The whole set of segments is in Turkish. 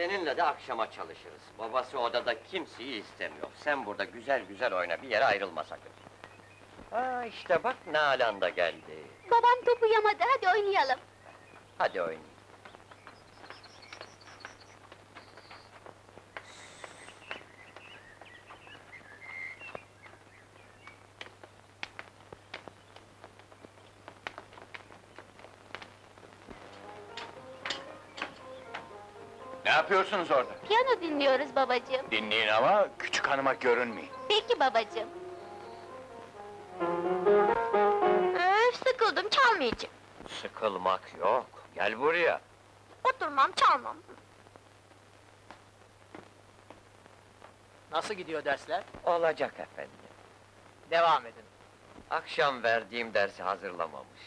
Seninle de akşama çalışırız. Babası odada kimseyi istemiyor. Sen burada güzel güzel oyna, bir yere ayrılma sakın. Aa işte bak Nalan da geldi. Babam topu yamadı, hadi oynayalım. Hadi oynayın. Yapıyorsunuz orada? Piyano dinliyoruz babacığım. Dinleyin ama küçük hanıma görünmeyin. Peki babacığım. Öf, sıkıldım, çalmayacağım. Sıkılmak yok. Gel buraya. Oturmam, çalmam. Nasıl gidiyor dersler? Olacak efendim. Devam edin. Akşam verdiğim dersi hazırlamamış.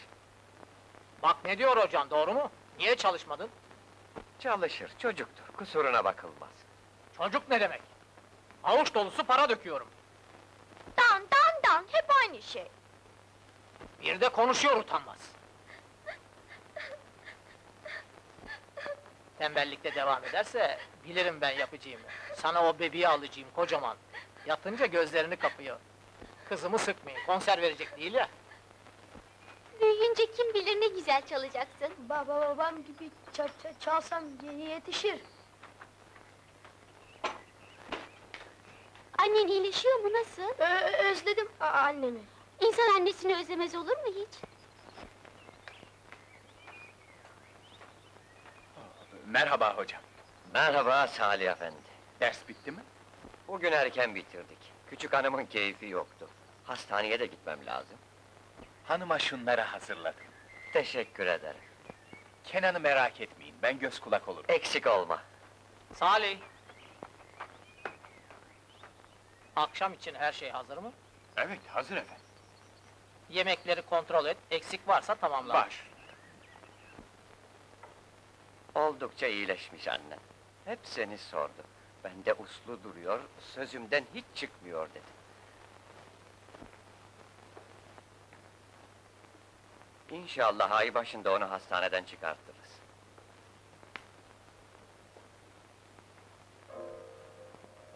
Bak ne diyor hocam, doğru mu? Niye çalışmadın? Çalışır, çocuktur. Kusuruna bakılmaz. Çocuk ne demek? Avuç dolusu para döküyorum. Dan, dan, dan, hep aynı şey. Bir de konuşuyor utanmaz. Tembellikte devam ederse, bilirim ben yapacağımı. Sana o bebeği alacağım, kocaman. Yatınca gözlerini kapıyor. Kızımı sıkmayın, konser verecek değil ya. Büyüyünce kim bilir ne güzel çalacaksın. Baba babam gibi ça- ça- çalsam ye- yetişir. Annen iyileşiyor mu, nasıl? Ö- ö- özledim a- annemi. İnsan annesini özlemez olur mu hiç? Merhaba hocam. Merhaba Salih efendi. Ders bitti mi? Bugün erken bitirdik. Küçük hanımın keyfi yoktu. Hastaneye de gitmem lazım. Hanıma şunları hazırladım. Teşekkür ederim. Kenan'ı merak etmeyin, ben göz kulak olurum. Eksik olma. Salih! Akşam için her şey hazır mı? Evet, hazır efendim. Yemekleri kontrol et, eksik varsa tamamla. Baş. Oldukça iyileşmiş annen. Hep seni sordu. Ben de uslu duruyor, sözümden hiç çıkmıyor dedi. İnşallah ay başında onu hastaneden çıkartırız.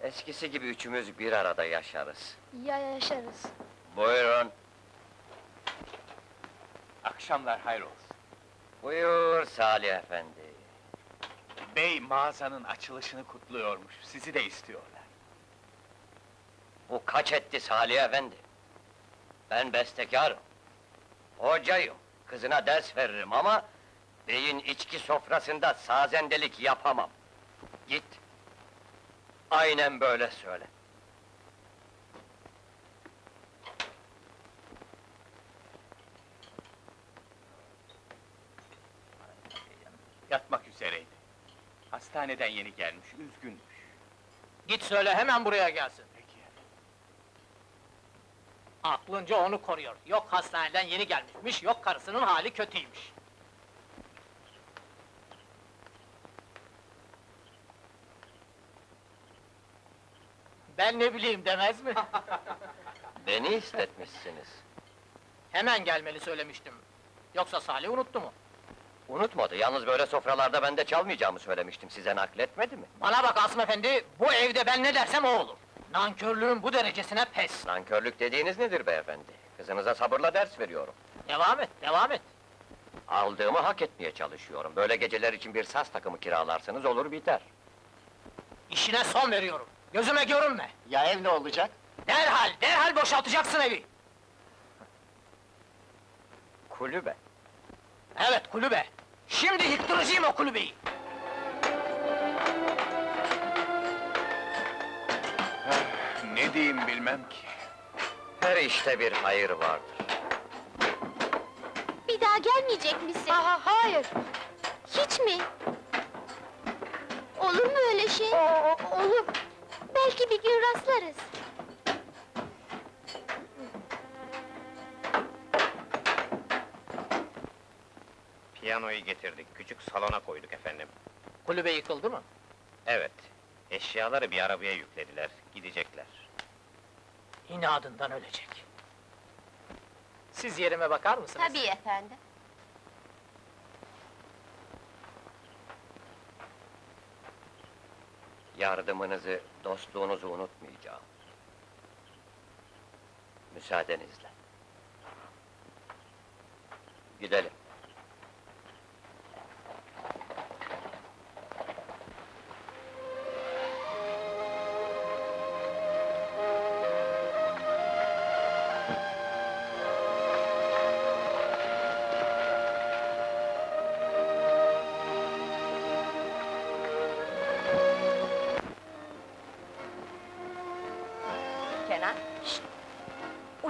Eskisi gibi üçümüz bir arada yaşarız. Ya yaşarız. Buyurun, Akşamlar hayır olsun. buyur Salih efendi. Bey mağazanın açılışını kutluyormuş, sizi de istiyorlar. Bu kaç etti Salih efendi? Ben bestekarım. Hocayım, kızına ders veririm ama... ...beyin içki sofrasında sazendelik yapamam. Git. Aynen böyle söyle. Yatmak üzereydi. Hastaneden yeni gelmiş, üzgünmüş. Git söyle hemen buraya gelsin. Peki. Aklınca onu koruyor. Yok hastaneden yeni gelmişmiş, yok karısının hali kötüymüş. Ben ne bileyim demez mi? Beni istetmişsiniz. Hemen gelmeli söylemiştim. Yoksa Salih unuttu mu? Unutmadı, yalnız böyle sofralarda ben de çalmayacağımı söylemiştim, size nakletmedi mi? Bana bak Asım efendi, bu evde ben ne dersem o olur. Nankörlüğün bu derecesine pes. Nankörlük dediğiniz nedir beyefendi? Kızınıza sabırla ders veriyorum. Devam et, devam et. Aldığımı hak etmeye çalışıyorum. Böyle geceler için bir saz takımı kiralarsınız olur biter. İşine son veriyorum. Gözüme görünme. Ya ev ne olacak? Derhal, derhal boşaltacaksın evi. Kulübe. Evet, kulübe. Şimdi yıktıracağım o kulübeyi. Ne diyeyim bilmem ki. Her işte bir hayır vardır. Bir daha gelmeyecek misin? Aha, hayır. Hiç mi? Olur mu öyle şey? O, o- olur. Belki bir gün rastlarız. Piyanoyu getirdik, küçük salona koyduk efendim. Kulübe yıkıldı mı? Evet, eşyaları bir arabaya yüklediler, gidecekler. İnadından ölecek. Siz yerime bakar mısınız? Tabii efendim. Yardımınızı, dostluğunuzu unutmayacağım. Müsaadenizle. Gidelim.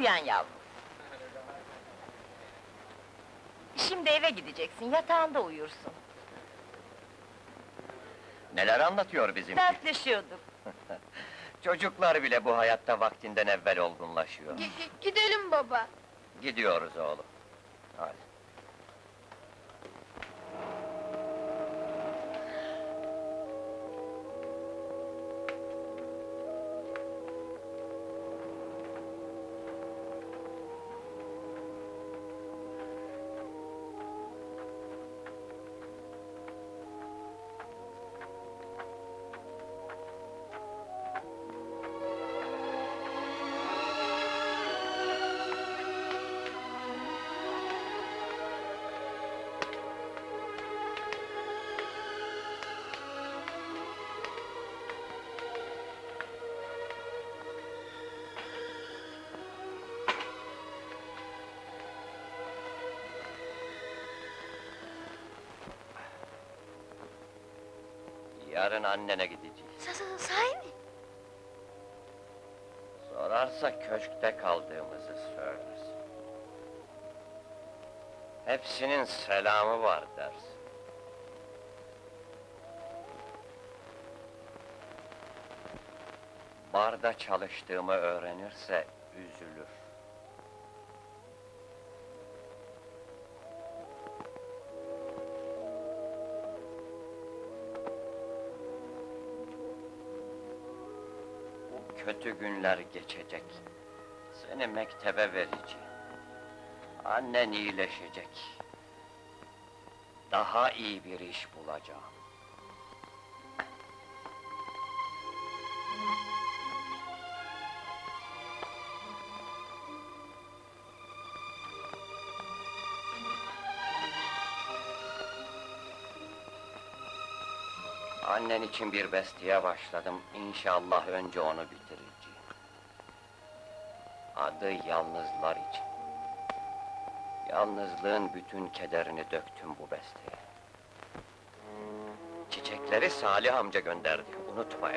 Uyan yavrum. Şimdi eve gideceksin, yatağında uyursun. Neler anlatıyor bizim? Dertleşiyorduk. Çocuklar bile bu hayatta vaktinden evvel olgunlaşıyor. Gi- gi- gidelim baba. Gidiyoruz oğlum. Hadi. Yarın annene gideceğiz. Sa sa sahi mi? Sorarsa köşkte kaldığımızı söyleriz. Hepsinin selamı var dersin. Barda çalıştığımı öğrenirse üzülür. Kötü günler geçecek. Seni mektebe vereceğim. Annen iyileşecek. Daha iyi bir iş bulacağım. Annen için bir besteye başladım. İnşallah önce onu bitireceğim. Adı yalnızlar için. Yalnızlığın bütün kederini döktüm bu besteye. Çiçekleri Salih amca gönderdi. Unutma.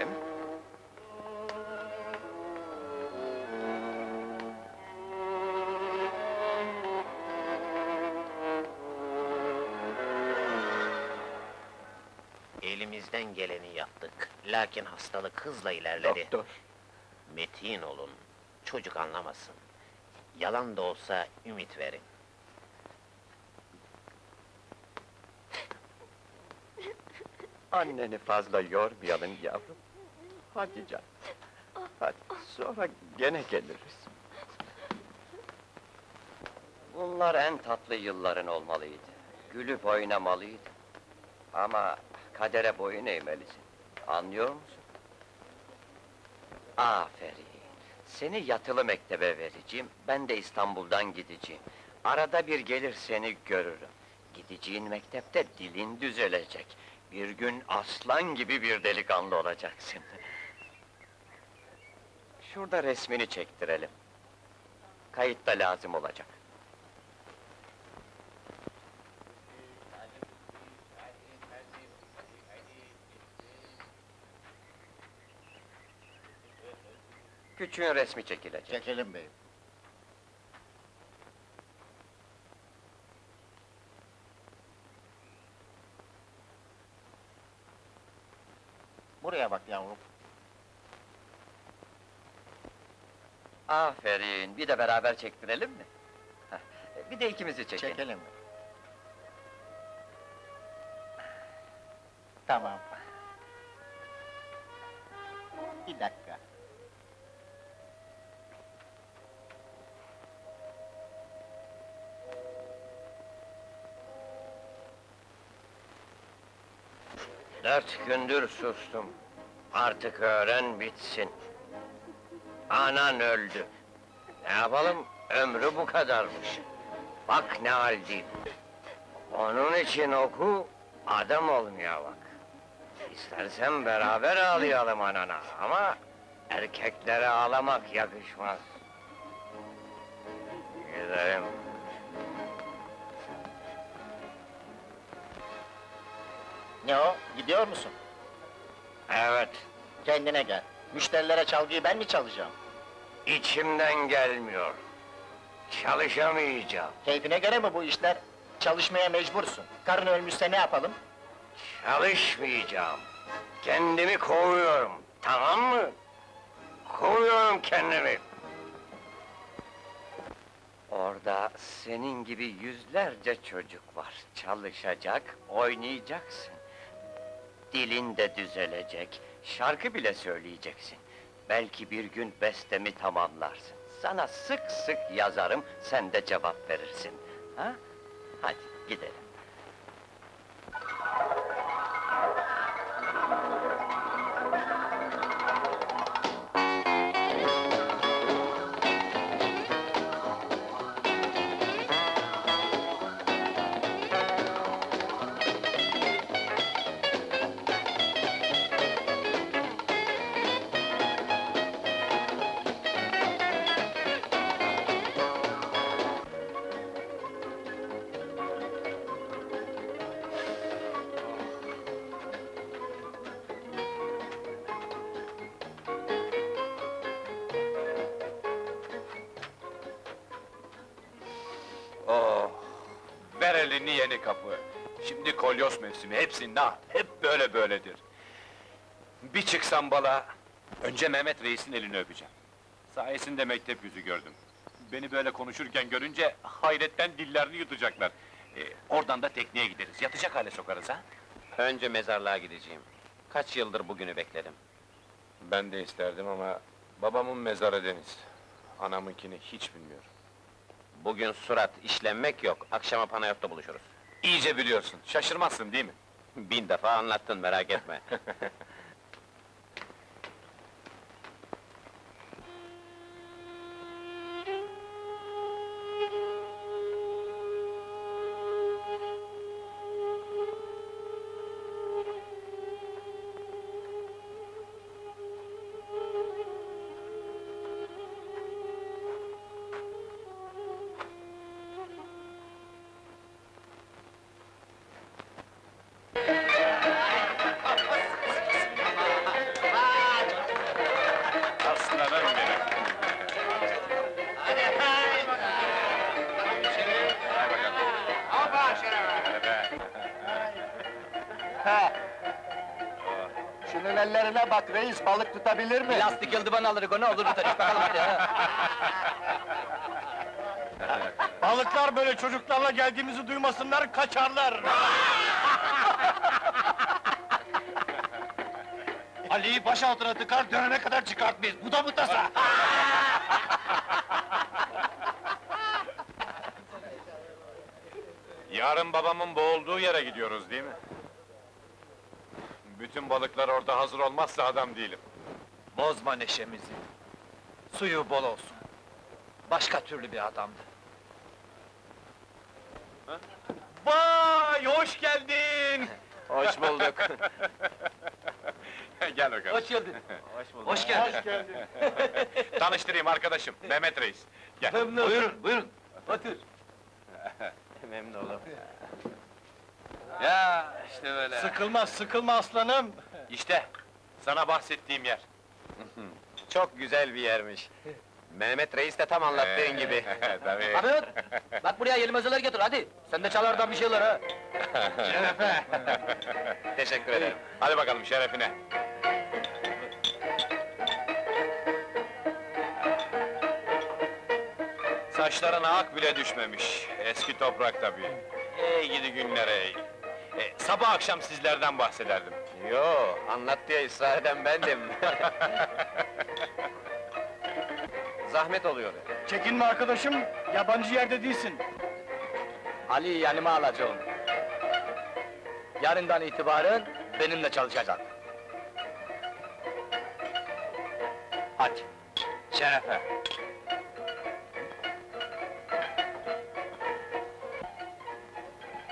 Elimizden geleni yaptık. Lakin hastalık hızla ilerledi. Doktor. Metin olun. Çocuk anlamasın. Yalan da olsa ümit verin. Anneni fazla yormayalım yavrum. Hadi can. Hadi sonra gene geliriz. Bunlar en tatlı yılların olmalıydı. Gülüp oynamalıydı. Ama kadere boyun eğmelisin. Anlıyor musun? Aferin. Seni yatılı mektebe vereceğim. Ben de İstanbul'dan gideceğim. Arada bir gelir seni görürüm. Gideceğin mektepte dilin düzelecek. Bir gün aslan gibi bir delikanlı olacaksın. Şurada resmini çektirelim. Kayıt da lazım olacak. Küçüğün resmi çekilecek. Çekelim beyim. Buraya bak yavrum. Aferin, bir de beraber çektirelim mi? Heh, Bir de ikimizi çekelim. Çekelim. Tamam. Bir dakika. Dört gündür sustum. Artık öğren bitsin. Anan öldü. Ne yapalım, ömrü bu kadarmış. Bak ne haldeyim. Onun için oku, adam olmaya bak. İstersen beraber ağlayalım anana ama... ...erkeklere ağlamak yakışmaz. Gidelim. Ne o? Gidiyor musun? Evet, Kendine gel. Müşterilere çalgıyı ben mi çalacağım? içimden gelmiyor. Çalışamayacağım. Keyfine göre mi bu işler? Çalışmaya mecbursun. Karın ölmüşse ne yapalım? Çalışmayacağım. Kendimi kovuyorum. Tamam mı? Kovuyorum kendimi. Orada senin gibi yüzlerce çocuk var. Çalışacak, oynayacaksın. Dilin de düzelecek. Şarkı bile söyleyeceksin. Belki bir gün bestemi tamamlarsın. Sana sık sık yazarım, sen de cevap verirsin. Ha? Hadi gidelim. Mevsimi, hepsi nah, hep böyle böyledir. Bir çıksam bala, önce Mehmet Reis'in elini öpeceğim. Sayesinde mektep yüzü gördüm. Beni böyle konuşurken görünce hayretten dillerini yutacaklar. Ee, oradan da tekneye gideriz, yatacak hale sokarız ha? Önce mezarlığa gideceğim. Kaç yıldır bugünü bekledim. Ben de isterdim ama babamın mezarı deniz. Anamınkini hiç bilmiyorum. Bugün surat, işlenmek yok. Akşama Panayot'ta buluşuruz. İyice biliyorsun, şaşırmazsın değil mi? Bin defa anlattın, merak etme. balık tutabilir mi? Lastik eldiven alırız, o ne olur tutar, iş bakalım hadi. ha. Balıklar böyle çocuklarla geldiğimizi duymasınlar, kaçarlar! Ali'yi baş altına tıkar, dönene kadar çıkartmayız, bu da mı tasa? Yarın babamın boğulduğu yere gidiyoruz değil mi? Bütün balıklar orada hazır olmazsa adam değilim. Bozma neşemizi. Suyu bol olsun. Başka türlü bir adamdı. Vay, hoş geldin! Hoş bulduk. Gel bakalım. Hoş geldin. Hoş geldin. Tanıştırayım arkadaşım, Mehmet Reis. Gel. Buyurun, buyurun. Otur. Memnun oldum. Ya, işte böyle. Sıkılma, sıkılma aslanım! İşte, sana bahsettiğim yer. Çok güzel bir yermiş. Mehmet Reis de tam anlattığın gibi. Tabii. Ahmet, bak buraya yelmezeler getir hadi. Sen de çalardan bir şeyler ha. Şerefe! Teşekkür ederim. Hadi bakalım şerefine. Saçlarına ak bile düşmemiş. Eski toprak tabii. Ey gidi günler ey! E, sabah akşam sizlerden bahsederdim. Yo, anlat diye ısrar eden bendim. Zahmet oluyor. Çekinme arkadaşım, yabancı yerde değilsin. Ali yanıma alacağım. Yarından itibaren benimle çalışacak. Hadi. Şerefe!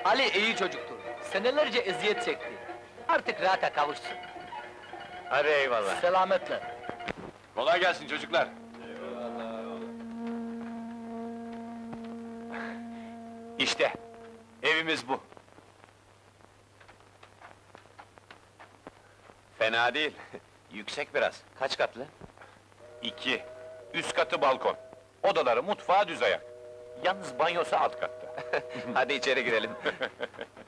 Ali iyi çocuktur. Senelerce eziyet çekti. Artık rahata kavuşsun. Hadi eyvallah. Selametle. Kolay gelsin çocuklar. İşte, evimiz bu. Fena değil. Yüksek biraz. Kaç katlı? İki, üst katı balkon. Odaları, mutfağı düz ayak. Yalnız banyosu alt katta. Hadi içeri girelim.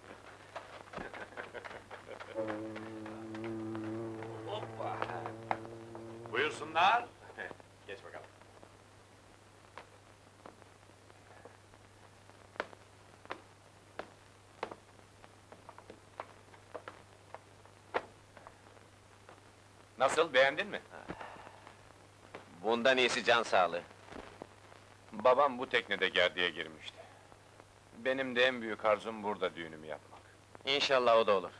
Buyursunlar. Geç bakalım. Nasıl, beğendin mi? Bundan iyisi can sağlığı. Babam bu teknede gerdiğe girmişti. Benim de en büyük arzum burada düğünümü yapmak. İnşallah o da olur.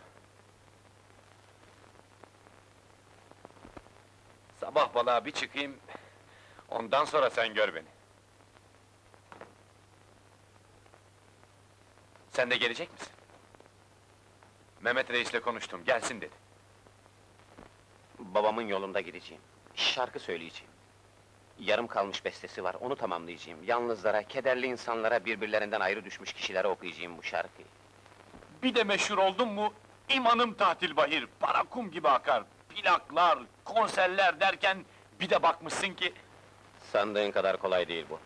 Sabah balığa bir çıkayım, ondan sonra sen gör beni. Sen de gelecek misin? Mehmet Reis'le konuştum, gelsin dedi. Babamın yolunda gideceğim. Şarkı söyleyeceğim. Yarım kalmış bestesi var, onu tamamlayacağım. Yalnızlara, kederli insanlara, birbirlerinden ayrı düşmüş kişilere okuyacağım bu şarkıyı. Bir de meşhur oldum mu, imanım tatil bahir, para kum gibi akar. Plaklar, konserler derken, bir de bakmışsın ki... Sandığın kadar kolay değil bu.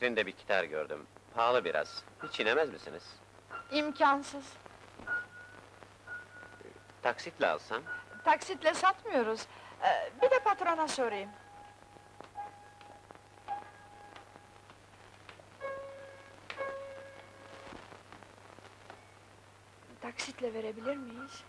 Vitrinde bir gitar gördüm. Pahalı biraz. Hiç inemez misiniz? İmkansız. Taksitle alsam? Taksitle satmıyoruz. Ee, bir de patrona sorayım. Taksitle verebilir miyiz?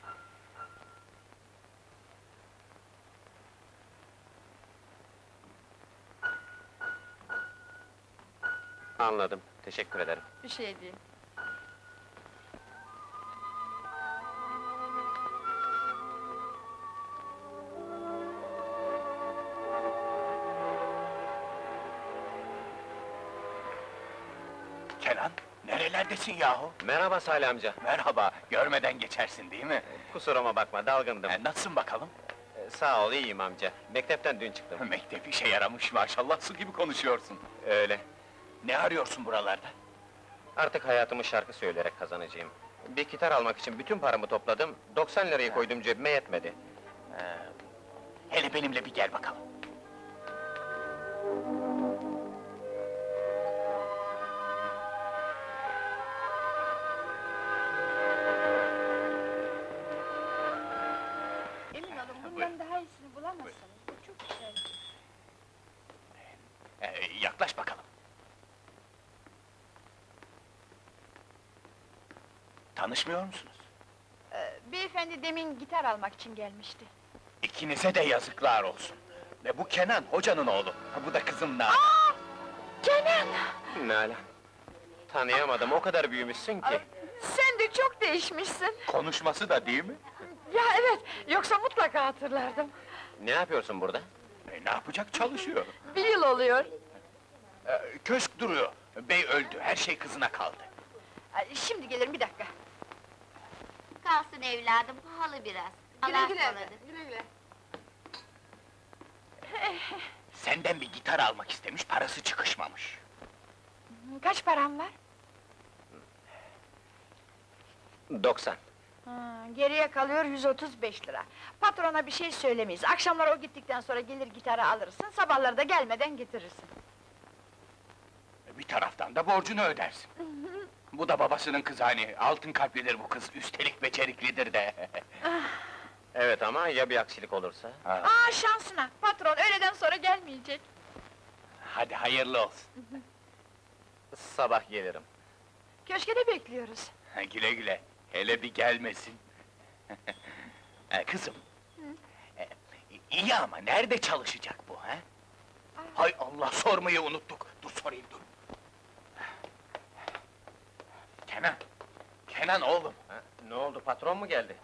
Anladım. Teşekkür ederim. Bir şey değil. Kenan, nerelerdesin yahu? Merhaba Salih amca. Merhaba, görmeden geçersin değil mi? Kusuruma bakma, dalgındım. E, nasılsın bakalım? Ee, Sağ ol, iyiyim amca. Mektepten dün çıktım. Mektep işe yaramış maşallah, su gibi konuşuyorsun. Öyle. Ne arıyorsun buralarda? Artık hayatımı şarkı söyleyerek kazanacağım. Bir gitar almak için bütün paramı topladım, 90 lirayı koydum cebime yetmedi. Hele benimle bir gel bakalım. Tanışmıyor musunuz? Ee, beyefendi demin gitar almak için gelmişti. İkinize de yazıklar olsun. Ve bu Kenan, hocanın oğlu. Ha, Bu da kızım Nalan. Kenan! Nalan. Tanıyamadım, o kadar büyümüşsün ki. Sen de çok değişmişsin. Konuşması da değil mi? Ya evet, yoksa mutlaka hatırlardım. Ne yapıyorsun burada? E, ne yapacak, çalışıyor. Bir yıl oluyor. Ee, köşk duruyor. Bey öldü, her şey kızına kaldı. Şimdi gelirim bir dakika. Kalsın evladım, pahalı biraz. Allah ısmarladık. güle güle. Senden bir gitar almak istemiş, parası çıkışmamış. Kaç param var? 90. Ha, geriye kalıyor 135 lira. Patrona bir şey söylemeyiz. Akşamlar o gittikten sonra gelir gitarı alırsın, sabahları da gelmeden getirirsin. E, Bir taraftan da borcunu ödersin. bu da babasının kızı hani, altın kalplidir bu kız, üstelik beceriklidir de. Evet ama ya bir aksilik olursa? Ha, Aa şansına, patron öğleden sonra gelmeyecek. Hadi hayırlı olsun. Sabah gelirim. Köşke de bekliyoruz. Ha, güle güle, hele bir gelmesin. E, Kızım, e, iyi ama nerede çalışacak bu ha? Hay Allah, sormayı unuttuk. Dur sorayım, dur. Kenan, Kenan oğlum. Ha, ne oldu, patron mu geldi?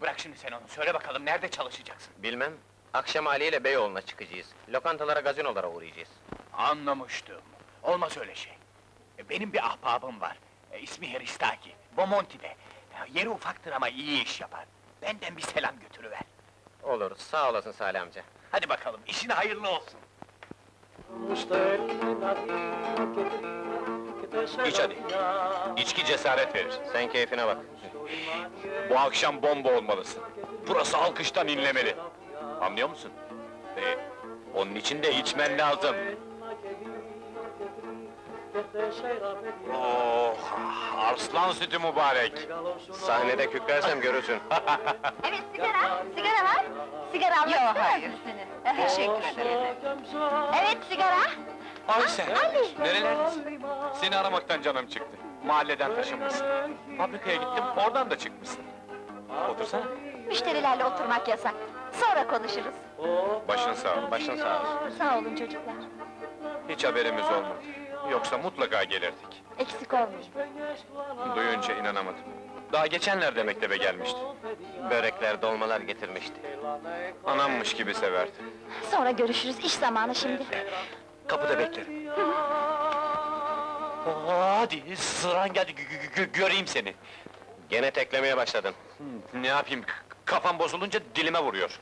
Bırak şimdi sen onu, söyle bakalım nerede çalışacaksın? Bilmem. Akşam Ali ile Beyoğlu'na çıkacağız. Lokantalara, gazinolara uğrayacağız. Anlamıştım. Olmaz öyle şey. E, Benim bir ahbabım var. E, ismi Heristaki. Bomonti'de. Ya, Yeri ufaktır ama iyi iş yapar. Benden bir selam götürüver. Olur, sağ olasın Salih amca. Hadi bakalım, işin hayırlı olsun. İç hadi. İçki cesaret verir. Sen keyfine bak. Bu akşam bomba olmalısın. Burası alkıştan inlemeli. Anlıyor musun? E, onun için de içmen lazım. Oh, arslan sütü mübarek. Sahnede kükrersem görürsün. Evet, sigara, sigara var. Sigara almak Yok, hayır. Teşekkür ederim. Evet, sigara. Ay sen, nerelerdesin? Seni aramaktan canım çıktı. Mahalleden taşınmışsın. Fabrikaya gittim, oradan da çıkmışsın. Otursana. Müşterilerle oturmak yasak. Sonra konuşuruz. Başın sağ ol. Başın sağ olsun. Sağ olun çocuklar. Hiç haberimiz olmadı. Yoksa mutlaka gelirdik. Eksik olmayın. Duyunca inanamadım. Daha geçenlerde mektebe gelmişti. Börekler, dolmalar getirmişti. Anammış gibi severdi. Sonra görüşürüz, iş zamanı şimdi. Kapıda beklerim. Hadi, sıran geldi, gö- gö- göreyim seni. Gene teklemeye başladın. Ne yapayım, kafam bozulunca dilime vuruyor.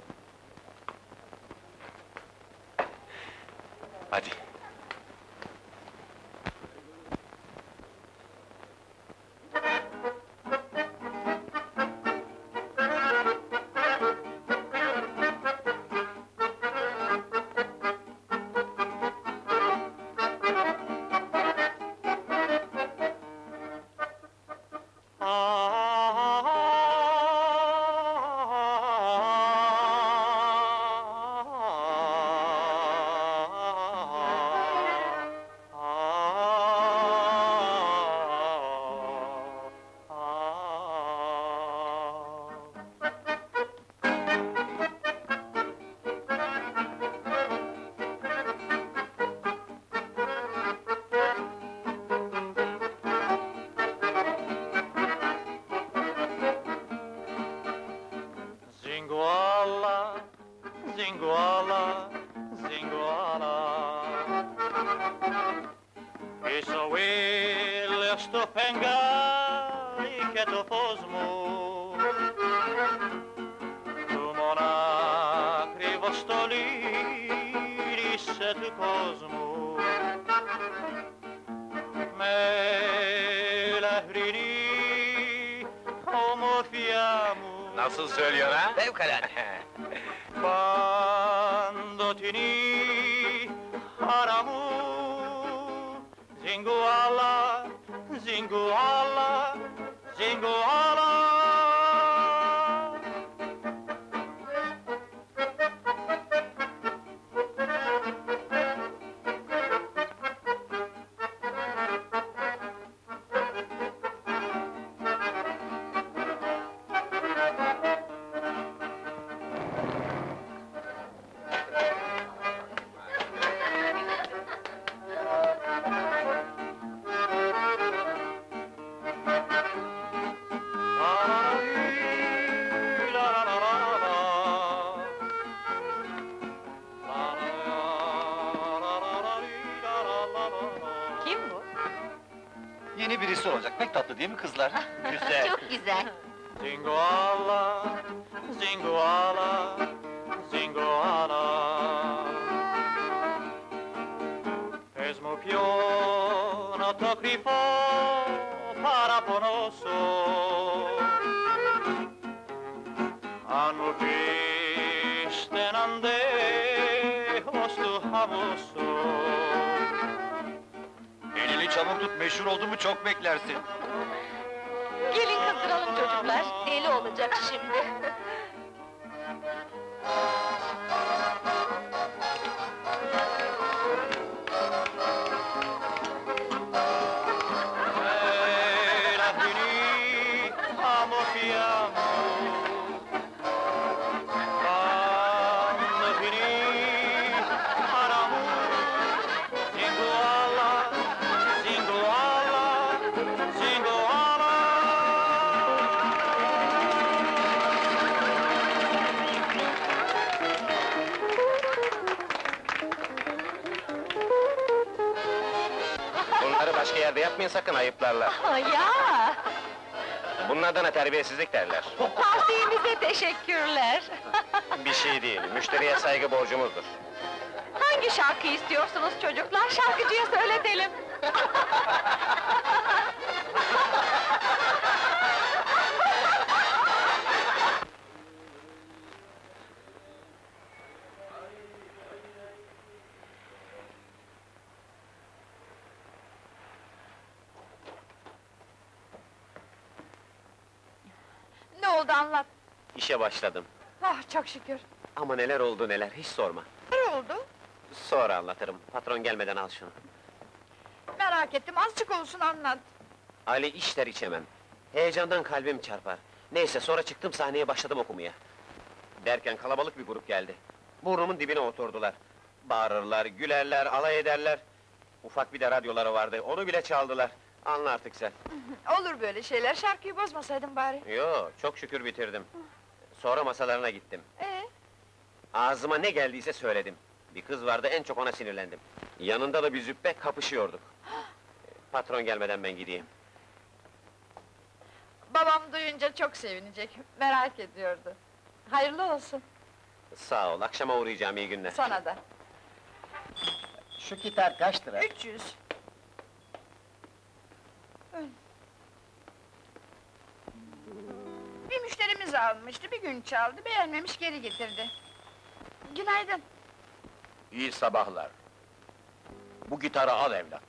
Hadi. Kızlar? Güzel. Çok güzel. Zinguala, zinguala, zinguala Esmu più noto grifo paraponoso Anu pistenande hostu hamuso Elini çabuk tut, meşhur oldu mu çok beklersin. Gelin kızdıralım çocuklar. Deli olacak şimdi. yapmayın sakın ayıplarlar. ya! Bunun adına terbiyesizlik derler. Tavsiyenize teşekkürler. Bir şey değil, müşteriye saygı borcumuzdur. Hangi şarkı istiyorsunuz çocuklar? Şarkıcıya söyletelim. Ne oldu anlat. İşe başladım. Ah çok şükür. Ama neler oldu neler, hiç sorma. Ne oldu? Sonra anlatırım, patron gelmeden al şunu. Merak ettim, azıcık olsun anlat. Ali işler içemem. Heyecandan kalbim çarpar. Neyse sonra çıktım sahneye başladım okumaya. Derken kalabalık bir grup geldi. Burnumun dibine oturdular. Bağırırlar, gülerler, alay ederler. Ufak bir de radyoları vardı, onu bile çaldılar. Anla artık sen. Olur böyle şeyler, şarkıyı bozmasaydın bari. Yo, çok şükür bitirdim. Sonra masalarına gittim. Ee, Ağzıma ne geldiyse söyledim. Bir kız vardı, en çok ona sinirlendim. Yanında da bir züppe kapışıyorduk. Patron gelmeden ben gideyim. babam duyunca çok sevinecek, merak ediyordu. Hayırlı olsun, Sağ ol, akşama uğrayacağım, iyi günler. sana da. Şu gitar kaç lira? 300. Bir müşterimiz almıştı, bir gün çaldı, beğenmemiş geri getirdi. Günaydın. İyi sabahlar. Bu gitarı al evlat.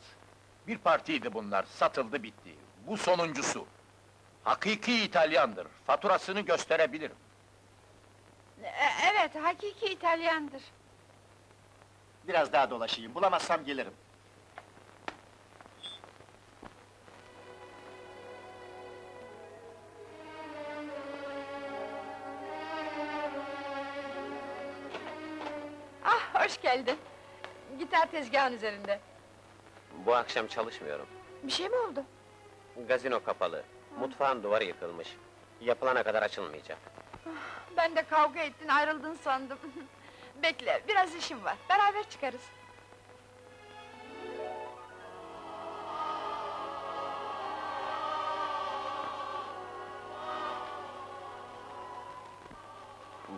Bir partiydi bunlar, satıldı bitti. Bu sonuncusu. Hakiki İtalyandır, faturasını gösterebilirim. E, evet, hakiki İtalyandır. Biraz daha dolaşayım, bulamazsam gelirim. Tezgahın üzerinde. Bu akşam çalışmıyorum. Bir şey mi oldu? Gazino kapalı. Mutfağın duvarı yıkılmış. Yapılana kadar açılmayacak. Ben de kavga ettin, ayrıldın sandım. Bekle, biraz işim var, beraber çıkarız.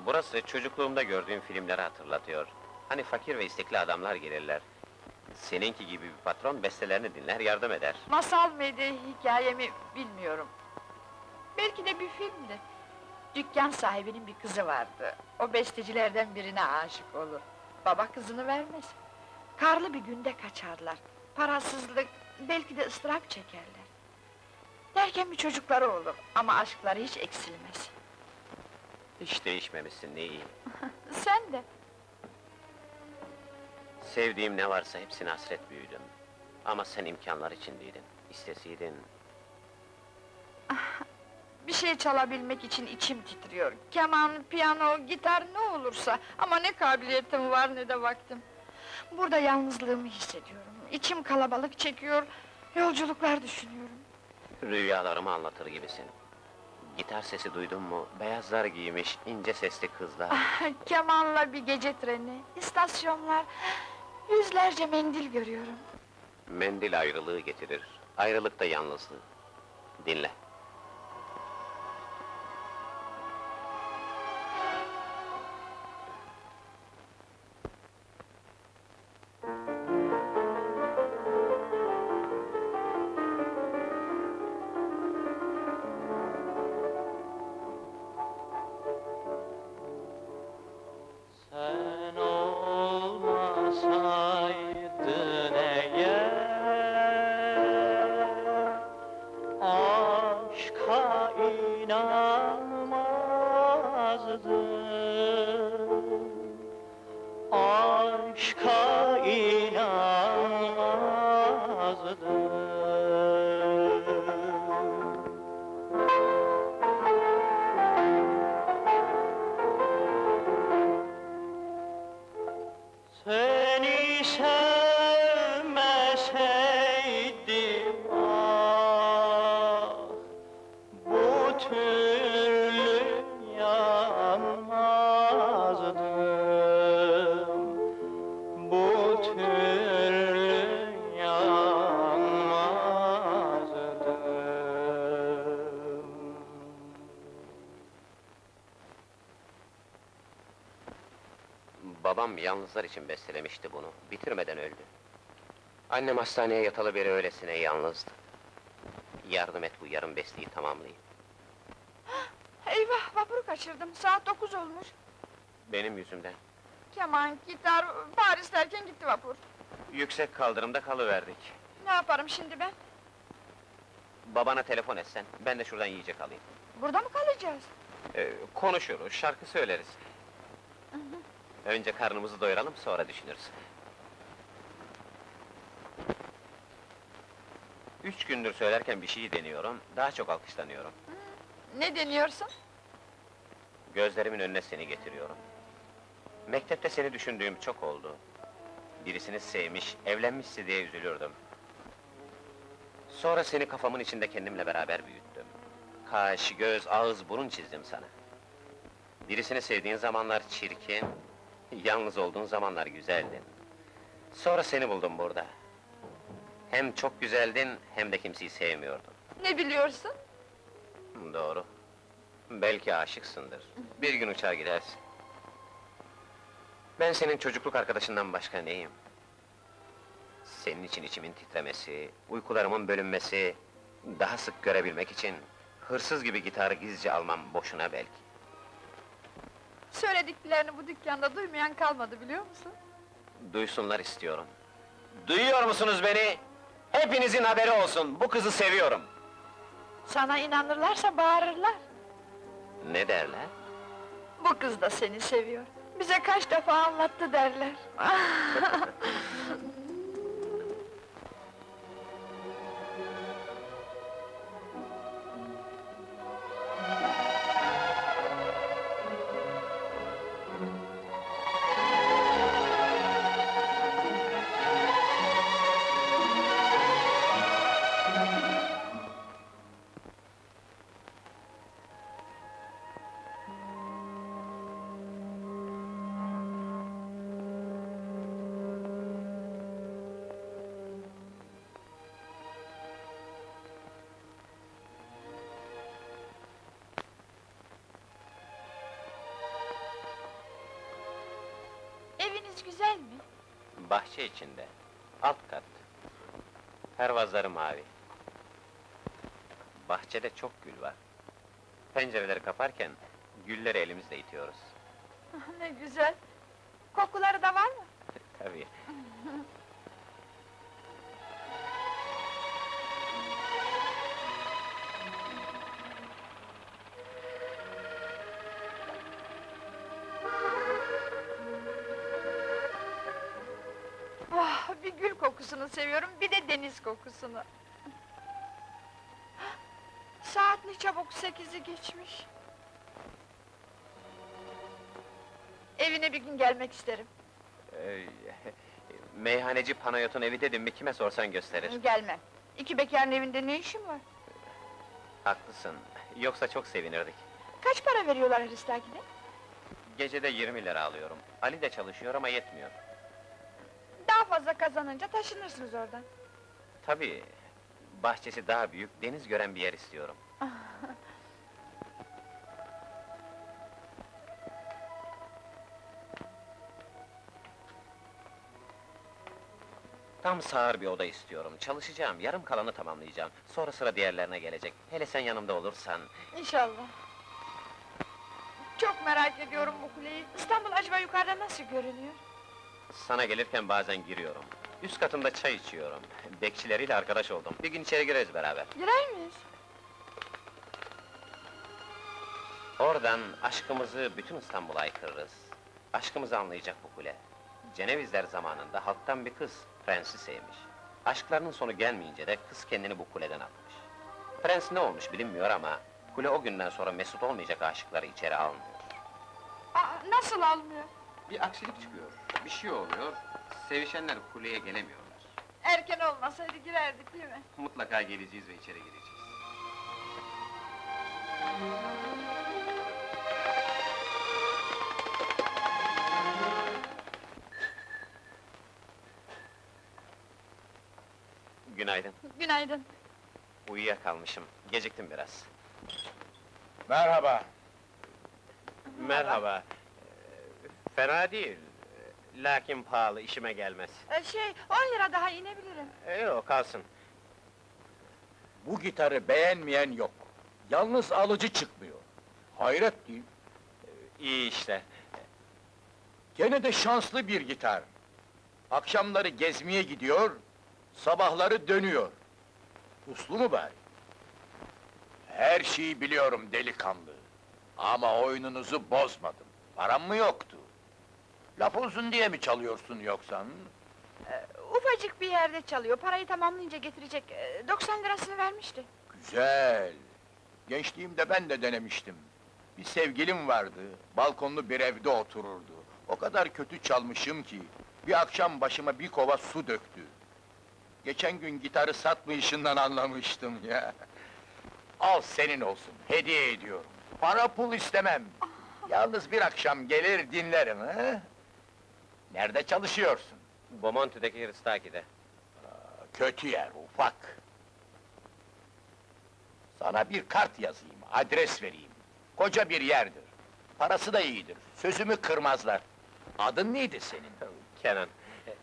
Burası çocukluğumda gördüğüm filmleri hatırlatıyor. Hani fakir ve istekli adamlar gelirler. Seninki gibi bir patron bestelerini dinler, yardım eder. Masal mıydı, hikaye mi bilmiyorum. Belki de bir filmdi. Dükkan sahibinin bir kızı vardı. O bestecilerden birine aşık olur. Baba kızını vermez. Karlı bir günde kaçarlar. Parasızlık, belki de ıstırap çekerler. Derken bir çocukları olur ama aşkları hiç eksilmez. Hiç değişmemişsin, ne iyi. Sen de. Sevdiğim ne varsa hepsine hasret büyüdüm. Ama sen imkanlar içindeydin, istesiydin. Bir şey çalabilmek için içim titriyor. Keman, piyano, gitar ne olursa ama ne kabiliyetim var ne de vaktim. Burada yalnızlığımı hissediyorum. İçim kalabalık çekiyor. Yolculuklar düşünüyorum. Rüyalarımı anlatır gibisin. Gitar sesi duydun mu, beyazlar giymiş, ince sesli kızlar. Kemanla bir gece treni, istasyonlar, yüzlerce mendil görüyorum. Mendil ayrılığı getirir, ayrılık da yalnızlığı. Dinle. Babam yalnızlar için bestelemişti bunu, bitirmeden öldü. Annem hastaneye yatalı beri öylesine yalnızdı. Yardım et bu yarım besteyi tamamlayayım. Eyvah, vapuru kaçırdım, saat dokuz olmuş. Benim yüzümden. Keman, gitar, Paris derken gitti vapur. Yüksek kaldırımda kalıverdik. Ne yaparım şimdi ben? Babana telefon etsen, ben de şuradan yiyecek alayım. Burada mı kalacağız? Ee, konuşuruz, şarkı söyleriz. Önce karnımızı doyuralım, sonra düşünürüz. Üç gündür söylerken bir şey deniyorum, daha çok alkışlanıyorum. Ne deniyorsun? Gözlerimin önüne seni getiriyorum. Mektepte seni düşündüğüm çok oldu. Birisini sevmiş, evlenmişsi diye üzülürdüm. Sonra seni kafamın içinde kendimle beraber büyüttüm. Kaş, göz, ağız, burun çizdim sana. Birisini sevdiğin zamanlar çirkin, yalnız olduğun zamanlar güzeldin. Sonra seni buldum burada. Hem çok güzeldin, hem de kimseyi sevmiyordun. Ne biliyorsun? Doğru. Belki aşıksındır. Bir gün uçağa gidersin. Ben senin çocukluk arkadaşından başka neyim? Senin için içimin titremesi, uykularımın bölünmesi... ...daha sık görebilmek için... ...hırsız gibi gitarı gizlice almam boşuna belki. Söylediklerini bu dükkanda duymayan kalmadı biliyor musun? Duysunlar istiyorum. Duyuyor musunuz beni? Hepinizin haberi olsun, bu kızı seviyorum. Sana inanırlarsa bağırırlar. Ne derler? Bu kız da seni seviyor. Bize kaç defa anlattı derler. Ağaç güzel mi? Bahçe içinde, alt kat. Pervazları mavi. Bahçede çok gül var. Pencereleri kaparken, gülleri elimizle itiyoruz. ne güzel. Kokuları da var mı? Tabii. kokusunu. Saat ne çabuk sekizi geçmiş. Evine bir gün gelmek isterim. Meyhaneci Panayot'un evi dedim mi kime sorsan gösterir. Gelmem. İki bekarın evinde ne işin var? Haklısın, yoksa çok sevinirdik. Kaç para veriyorlar Hristaki'de? Gecede 20 lira alıyorum. Ali de çalışıyor ama yetmiyor. Daha fazla kazanınca taşınırsınız oradan. Tabii, bahçesi daha büyük, deniz gören bir yer istiyorum. Tam sağır bir oda istiyorum. Çalışacağım, yarım kalanı tamamlayacağım. Sonra sıra diğerlerine gelecek. Hele sen yanımda olursan... İnşallah. Çok merak ediyorum bu kuleyi. İstanbul acaba yukarıda nasıl görünüyor? Sana gelirken bazen giriyorum. Üst katında çay içiyorum. Bekçileriyle arkadaş oldum. Bir gün içeri gireriz beraber. Girer miyiz? Oradan aşkımızı bütün İstanbul'a aykırırız. Aşkımızı anlayacak bu kule. Cenevizler zamanında halktan bir kız, prensi sevmiş. Aşklarının sonu gelmeyince de kız kendini bu kuleden atmış. Prens ne olmuş bilinmiyor ama... ...kule o günden sonra mesut olmayacak aşıkları içeri almıyor. Aa, nasıl almıyor? Bir aksilik çıkıyor, bir şey oluyor... ...sevişenler kuleye gelemiyorlar. Erken olmasaydı girerdik değil mi? Mutlaka geleceğiz ve içeri gireceğiz. Günaydın. Günaydın. Uyuyakalmışım. Geciktim biraz. Merhaba. Merhaba. Ee, Fena değil. Ee, Lakin pahalı, işime gelmez. Ee, şey, on lira daha inebilirim. Ee, yok, kalsın. Bu gitarı beğenmeyen yok. Yalnız alıcı çıkmıyor. Hayret değil. İyi işte. Gene de şanslı bir gitar. Akşamları gezmeye gidiyor, sabahları dönüyor. Uslu mu bari? Her şeyi biliyorum delikanlı. Ama oyununuzu bozmadım. Param mı yoktu? Laf olsun diye mi çalıyorsun yoksa? hı? Ee, ufacık bir yerde çalıyor, parayı tamamlayınca getirecek. Ee, 90 lirasını vermişti. Güzel. Gençliğimde ben de denemiştim. Bir sevgilim vardı, balkonlu bir evde otururdu. O kadar kötü çalmışım ki, bir akşam başıma bir kova su döktü. Geçen gün gitarı satmayışından anlamıştım ya. Al senin olsun, hediye ediyorum. Para pul istemem. Yalnız bir akşam gelir dinlerim, ha? Nerede çalışıyorsun? Bomonti'deki Hristaki'de. Kötü yer, ufak. Sana bir kart yazayım, adres vereyim. Koca bir yerdir. Parası da iyidir, sözümü kırmazlar. Adın neydi senin? Kenan. Seni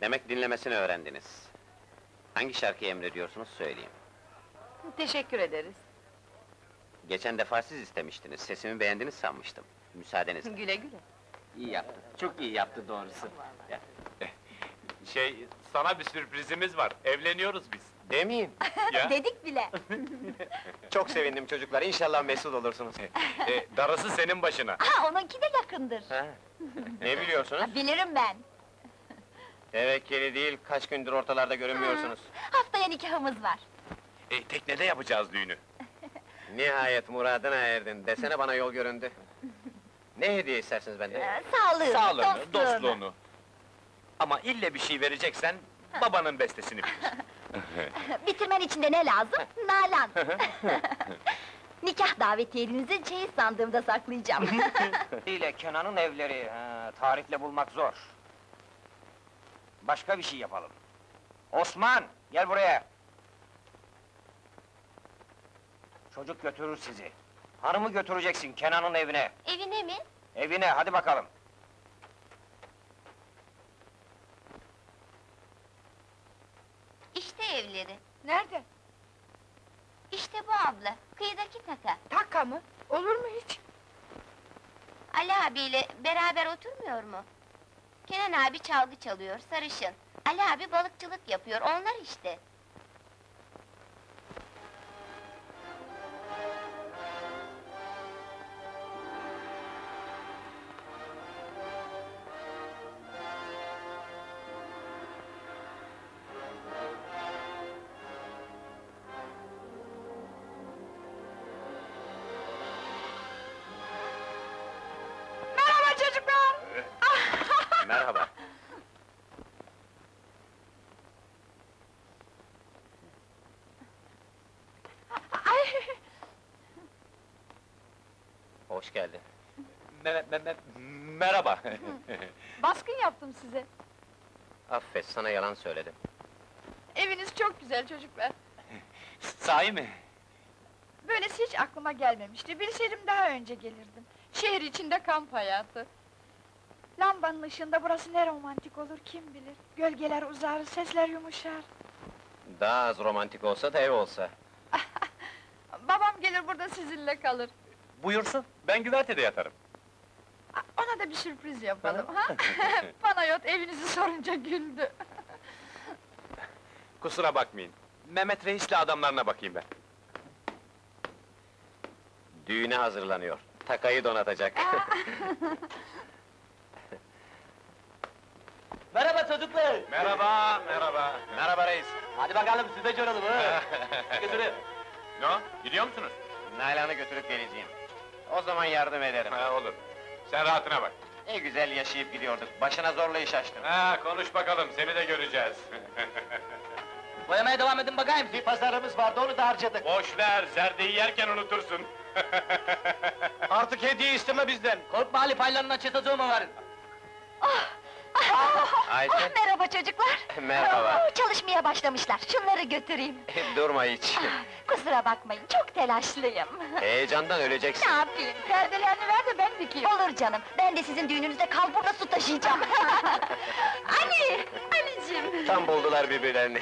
Demek dinlemesini öğrendiniz. Hangi şarkıyı emrediyorsunuz söyleyeyim. Teşekkür ederiz. Geçen defa siz istemiştiniz, sesimi beğendiniz sanmıştım. Müsaadenizle. Güle güle. İyi yaptı, çok iyi yaptı doğrusu. Şey, sana bir sürprizimiz var. Evleniyoruz biz. Demeyeyim. Ya. Dedik bile. Çok sevindim çocuklar, inşallah mesut olursunuz. E, darısı senin başına. Ha, onunki de yakındır. Ha, ne biliyorsunuz? Bilirim ben. Tevekkeli değil, kaç gündür ortalarda görünmüyorsunuz. Haftaya nikahımız var. E, teknede yapacağız düğünü. Nihayet muradına erdin, desene bana yol göründü. Ne hediye istersiniz benden? Ee, sağlığını, Sağlığını, dostluğunu. dostluğunu. Ama ille bir şey vereceksen, babanın bestesini bilir. Bitirmen için de ne lazım? Nalan. Nikah davetiyenizi çeyiz sandığımda saklayacağım. ile Kenan'ın evleri, ha, tarihle bulmak zor. Başka bir şey yapalım. Osman, gel buraya. Çocuk götürür sizi. Hanımı götüreceksin Kenan'ın evine. Evine mi? Evine, hadi bakalım. İşte evleri. Nerede? İşte bu abla, kıyıdaki taka. Taka mı? Olur mu hiç? Ali abiyle beraber oturmuyor mu? Kenan abi çalgı çalıyor, sarışın. Ali abi balıkçılık yapıyor, onlar işte. Hoş geldin. Me- me- me- merhaba. baskın yaptım size. Affet, sana yalan söyledim. Eviniz çok güzel çocuklar. Sahi mi? Böylesi hiç aklıma gelmemişti. Bilseydim daha önce gelirdim. Şehir içinde kamp hayatı. Lambanın ışığında burası ne romantik olur kim bilir. Gölgeler uzar, sesler yumuşar. Daha az romantik olsa da ev olsa. Babam gelir burada sizinle kalır. Buyursun, ben güvertede yatarım. A- Ona da bir sürpriz yapalım, ha? Panayot evinizi sorunca güldü. Kusura bakmayın. Mehmet Reis'le adamlarına bakayım ben. Düğüne hazırlanıyor. Takayı donatacak. Merhaba çocuklar. Merhaba, merhaba. Merhaba reis. Hadi bakalım siz de göralım ha. Götürün. Ne o, gidiyor musunuz? Nalan'ı götürüp geleceğim. O zaman yardım ederim. Ha, olur. Sen rahatına bak. Ne güzel yaşayıp gidiyorduk. Başına zorla iş açtım. Ha, konuş bakalım, seni de göreceğiz. Boyamaya devam edin bakayım. Bir pazarımız vardı onu da harcadık. Boş ver, zerdeyi yerken unutursun. Artık hediye isteme bizden. Korkma Ali paylarına çetacığıma varın. Ah, Ayşe, Merhaba çocuklar. merhaba. Oo, Çalışmaya başlamışlar. Şunları götüreyim. Durma hiç. Kusura bakmayın, çok telaşlıyım. Heyecandan öleceksin. ne yapayım? Perdelerini ver de ben dikeyim. Olur canım, ben de sizin düğününüzde kalburla su taşıyacağım. Ali! Ali'cim! Tam buldular birbirlerini.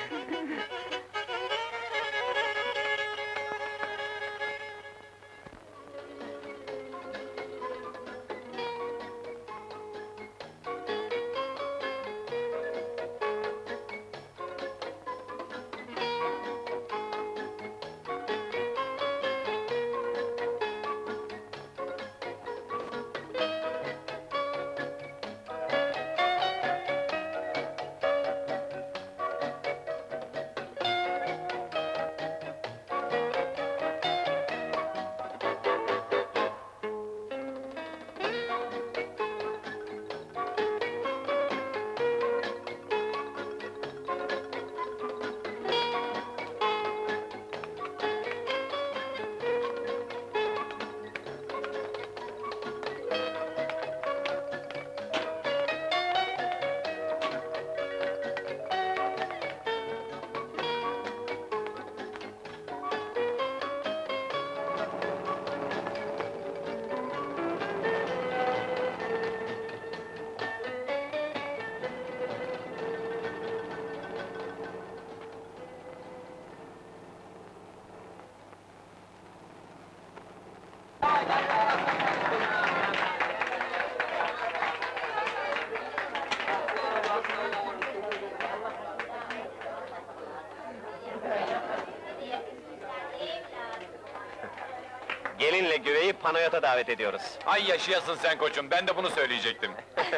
Panoyata davet ediyoruz. Ay yaşayasın sen koçum, ben de bunu söyleyecektim.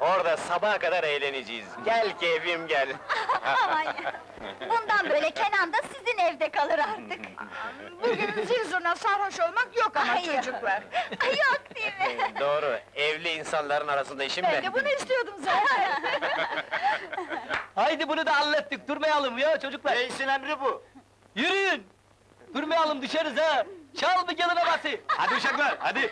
Orada sabaha kadar eğleneceğiz. Gel keyfim gel. Aman! Bundan böyle Kenan da sizin evde kalır artık. Bugün zil zurna sarhoş olmak yok ama Ay, çocuklar. Ay, Yok değil mi? Doğru, evli insanların arasında işim Ben de bunu istiyordum zaten. Haydi bunu da hallettik, durmayalım ya çocuklar! Reisin emri bu. Yürüyün! Durmayalım, düşeriz ha! Çal bir gelin havası! Hadi uşaklar, hadi.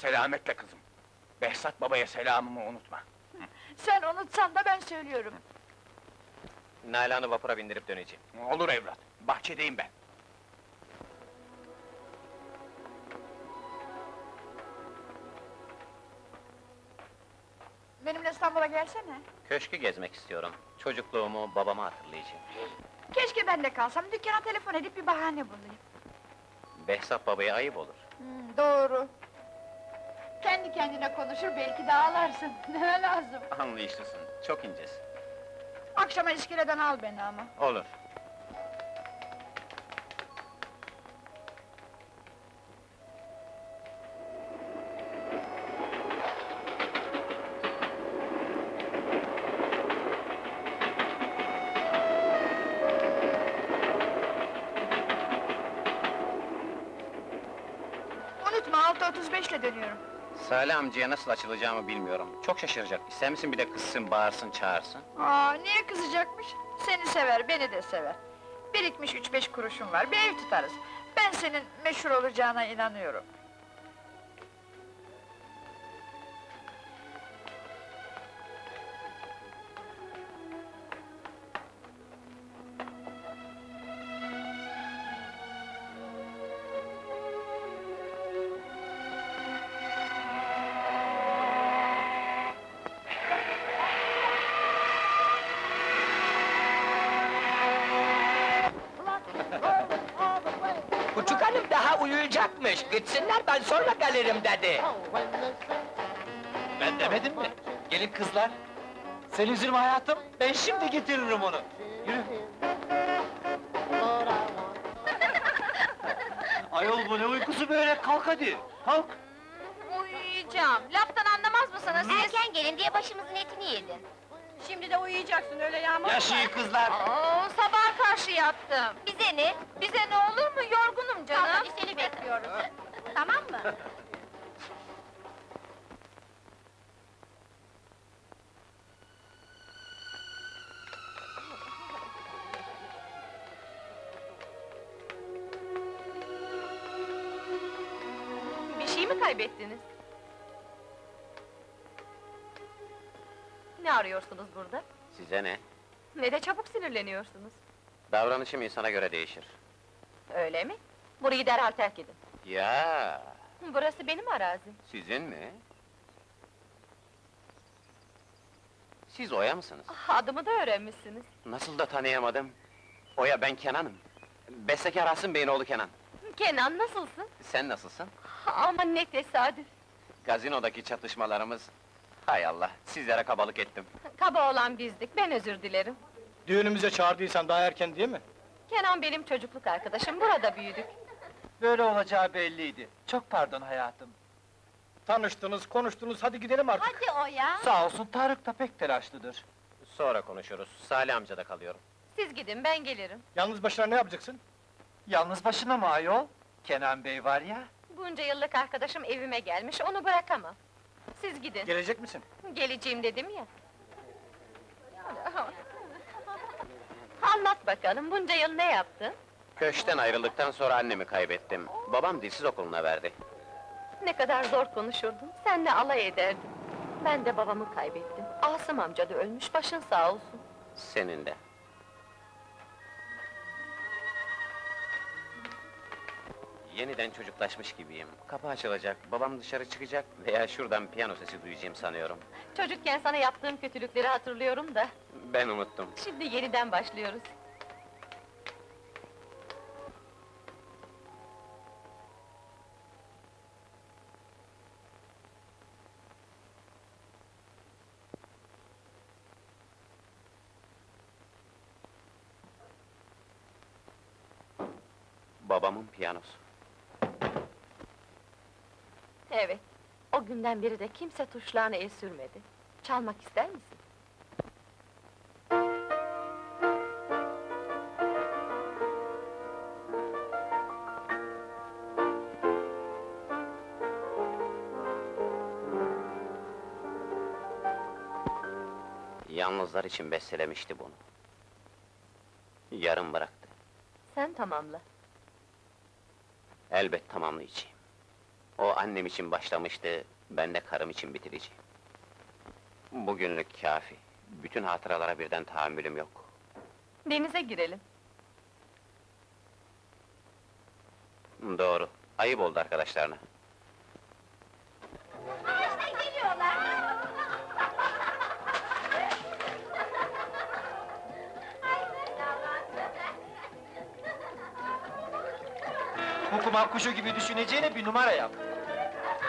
Selametle kızım. Behzat babaya selamımı unutma. Sen unutsan da ben söylüyorum. Nalan'ı vapura bindirip döneceğim. Olur evlat, bahçedeyim ben. Benimle İstanbul'a gelsene. Köşkü gezmek istiyorum. Çocukluğumu, babamı hatırlayacağım. Keşke ben de kalsam, dükkana telefon edip bir bahane bulayım. Behzat babaya ayıp olur. Hmm, doğru. Kendi kendine konuşur, belki de ağlarsın. Ne lazım? Anlayışlısın, çok incesin. Akşama iskeleden al beni ama. Olur. Salih amcaya nasıl açılacağımı bilmiyorum. Çok şaşıracak. İster misin bir de kızsın, bağırsın, çağırsın? Aa, niye kızacakmış? Seni sever, beni de sever. Birikmiş üç beş kuruşum var, bir ev tutarız. Ben senin meşhur olacağına inanıyorum. Daha uyuyacakmış, gitsinler ben sonra gelirim dedi. Ben demedim mi? Gelin kızlar. Sen üzülme hayatım, ben şimdi getiririm onu. Yürü. Ayol bu ne uykusu böyle, kalk hadi, kalk. Uy, yapacağım? Laftan anlamaz mısınız siz? Erken gelin diye başımızın etini yedin. Şimdi de uyuyacaksın öyle yağmur mu Yaşayın kızlar! Oo, sabaha karşı yattım. Bize ne? Bize ne olur canım. Seni bekliyoruz. tamam mı? Bir şey mi kaybettiniz? Ne arıyorsunuz burada? Size ne? Ne de çabuk sinirleniyorsunuz. Davranışım insana göre değişir. Öyle mi? Burayı derhal terk edin. Ya, Burası benim arazim. sizin mi? Siz Oya mısınız? Ah, Adımı da öğrenmişsiniz. Nasıl da tanıyamadım? Oya ben Kenan'ım. Bestekar Asım Bey'in oğlu Kenan. Kenan nasılsın? Sen nasılsın? Aman ne tesadüf. Gazinodaki çatışmalarımız... Hay Allah, sizlere kabalık ettim. Kaba olan bizdik, ben özür dilerim. Düğünümüze çağırdıysan daha erken değil mi? Kenan benim çocukluk arkadaşım, burada büyüdük. Böyle olacağı belliydi. Çok pardon hayatım. Tanıştınız, konuştunuz, hadi gidelim artık. Hadi o ya. Sağ olsun Tarık da pek telaşlıdır. Sonra konuşuruz. Salih amcada kalıyorum. Siz gidin, ben gelirim. Yalnız başına ne yapacaksın? Yalnız başına mı ayol? Kenan Bey var ya. Bunca yıllık arkadaşım evime gelmiş, onu bırakamam. Siz gidin. Gelecek misin? Geleceğim dedim ya. Anlat bakalım, bunca yıl ne yaptın? Köşten ayrıldıktan sonra annemi kaybettim. Babam dilsiz okuluna verdi. Ne kadar zor konuşurdun, senle alay ederdim. Ben de babamı kaybettim. Asım amca da ölmüş, başın sağ olsun. Senin de. Yeniden çocuklaşmış gibiyim. Kapı açılacak, babam dışarı çıkacak veya şuradan piyano sesi duyacağım sanıyorum. Çocukken sana yaptığım kötülükleri hatırlıyorum da, Ben unuttum. şimdi yeniden başlıyoruz. Piyanosu. Evet, o günden beri de kimse tuşlarına el sürmedi. Çalmak ister misin? Yalnızlar için bestelemişti bunu. Yarım bıraktı. Sen tamamla. Elbet tamamlayacağım. O annem için başlamıştı, ben de karım için bitireceğim. Bugünlük kafi. Bütün hatıralara birden tahammülüm yok. Denize girelim. Doğru. Ayıp oldu arkadaşlarına. Kukuman kuşu gibi düşüneceğine bir numara yap.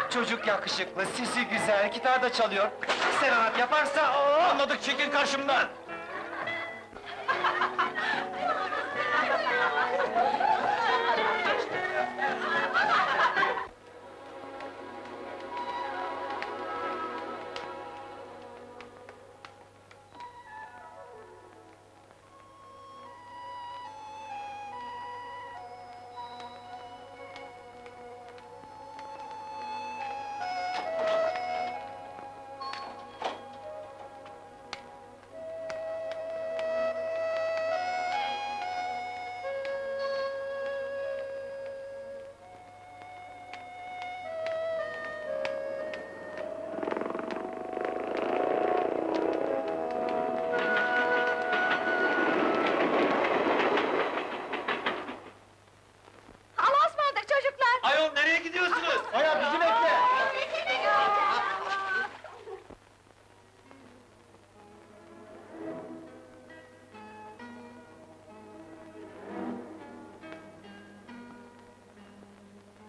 Çocuk yakışıklı, sesi güzel, gitar da çalıyor. Serenat yaparsa o. Anladık, çekil karşımdan! Gidiyorsunuz? Oya bizi bekle!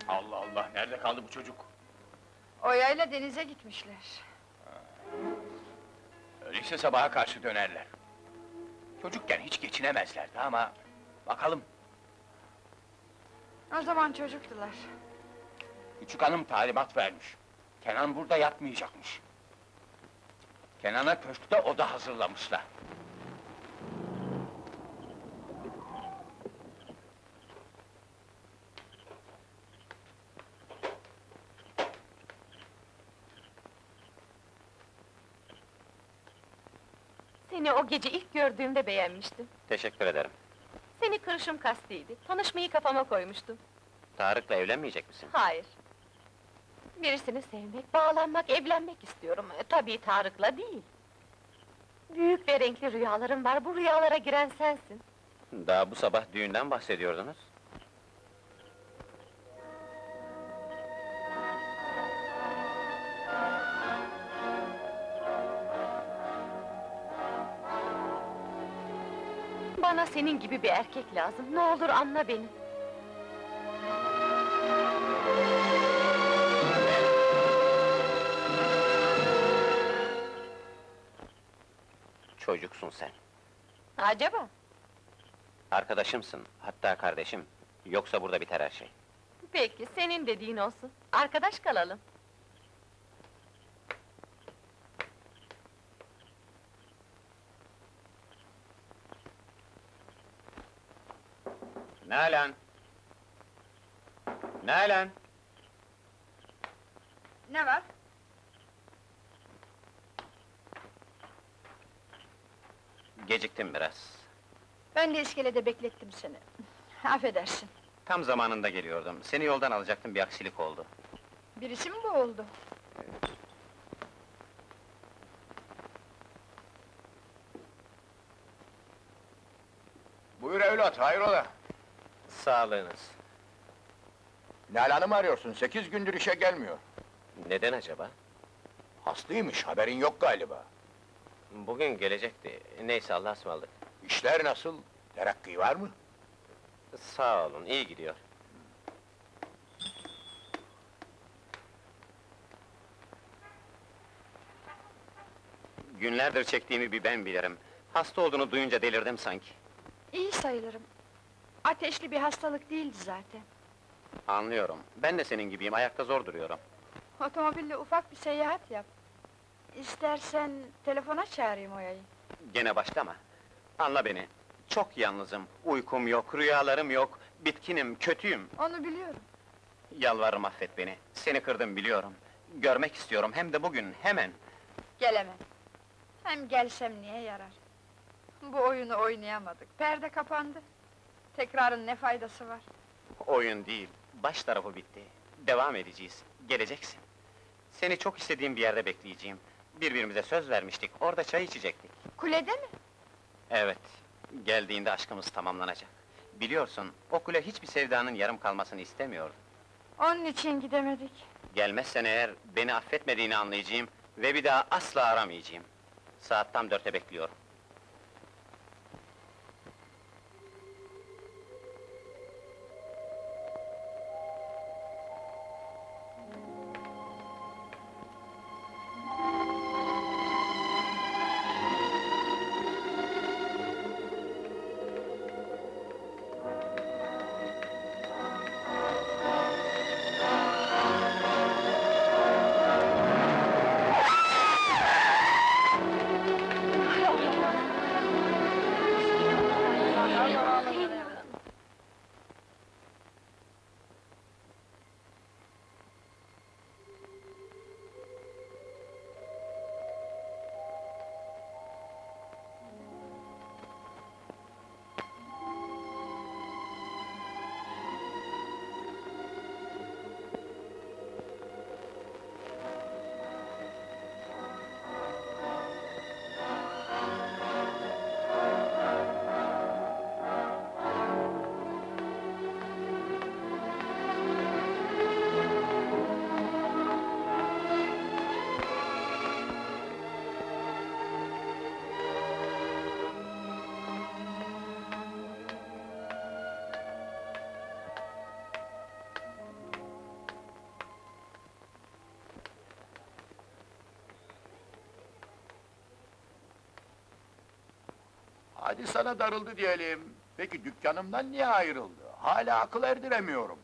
Allah Allah, nerede kaldı bu çocuk? Oya'yla denize gitmişler. Öyleyse sabaha karşı dönerler. Çocukken hiç geçinemezlerdi ama... Bakalım, O zaman çocuktular. Küçük hanım talimat vermiş. Kenan burada yatmayacakmış. Kenan'a köşkte oda hazırlamışlar. Seni o gece ilk gördüğümde beğenmiştim. Teşekkür ederim. Seni kırışım kastiydi. Tanışmayı kafama koymuştum. Tarık'la evlenmeyecek misin? Hayır. Birisini sevmek, bağlanmak, evlenmek istiyorum. E, tabii Tarık'la değil. Büyük ve renkli rüyalarım var, bu rüyalara giren sensin. Daha bu sabah düğünden bahsediyordunuz. Bana senin gibi bir erkek lazım, ne olur anla beni. Çocuksun sen. Acaba? Arkadaşımsın, hatta kardeşim. Yoksa burada biter her şey. Peki, senin dediğin olsun. Arkadaş kalalım. Nalan! Nalan! Ne var? Geciktim biraz. Ben de iskelede beklettim seni. Affedersin. Tam zamanında geliyordum. Seni yoldan alacaktım, bir aksilik oldu. Birisi mi boğuldu? Buyur evlat, hayrola? Sağlığınız. Nalan'ı mı arıyorsun? Sekiz gündür işe gelmiyor. Neden acaba? Hastaymış, haberin yok galiba. Bugün gelecekti. Neyse, Allah'a ısmarladık. İşler nasıl? Terakki var mı? Sağ olun, iyi gidiyor. Günlerdir çektiğimi bir ben bilirim. Hasta olduğunu duyunca delirdim sanki. İyi sayılırım. Ateşli bir hastalık değildi zaten. Anlıyorum. Ben de senin gibiyim, ayakta zor duruyorum. Otomobille ufak bir seyahat yap. İstersen telefona çağırayım Oya'yı. Gene başlama. Anla beni. Çok yalnızım. Uykum yok, rüyalarım yok. Bitkinim, kötüyüm. Onu biliyorum. Yalvarırım affet beni. Seni kırdım biliyorum. Görmek istiyorum, hem de bugün, hemen. Gelemem. Hem gelsem niye yarar? Bu oyunu oynayamadık. Perde kapandı. Tekrarın ne faydası var? Oyun değil, baş tarafı bitti. Devam edeceğiz, geleceksin. Seni çok istediğim bir yerde bekleyeceğim. Birbirimize söz vermiştik, orada çay içecektik. Kulede mi? Evet, geldiğinde aşkımız tamamlanacak. Biliyorsun, o kule hiçbir sevdanın yarım kalmasını istemiyordu. Onun için gidemedik. Gelmezsen eğer, beni affetmediğini anlayacağım ve bir daha asla aramayacağım. Saat tam dörtte bekliyorum. Hadi sana darıldı diyelim. Peki dükkanımdan niye ayrıldı? Hala akıl erdiremiyorum.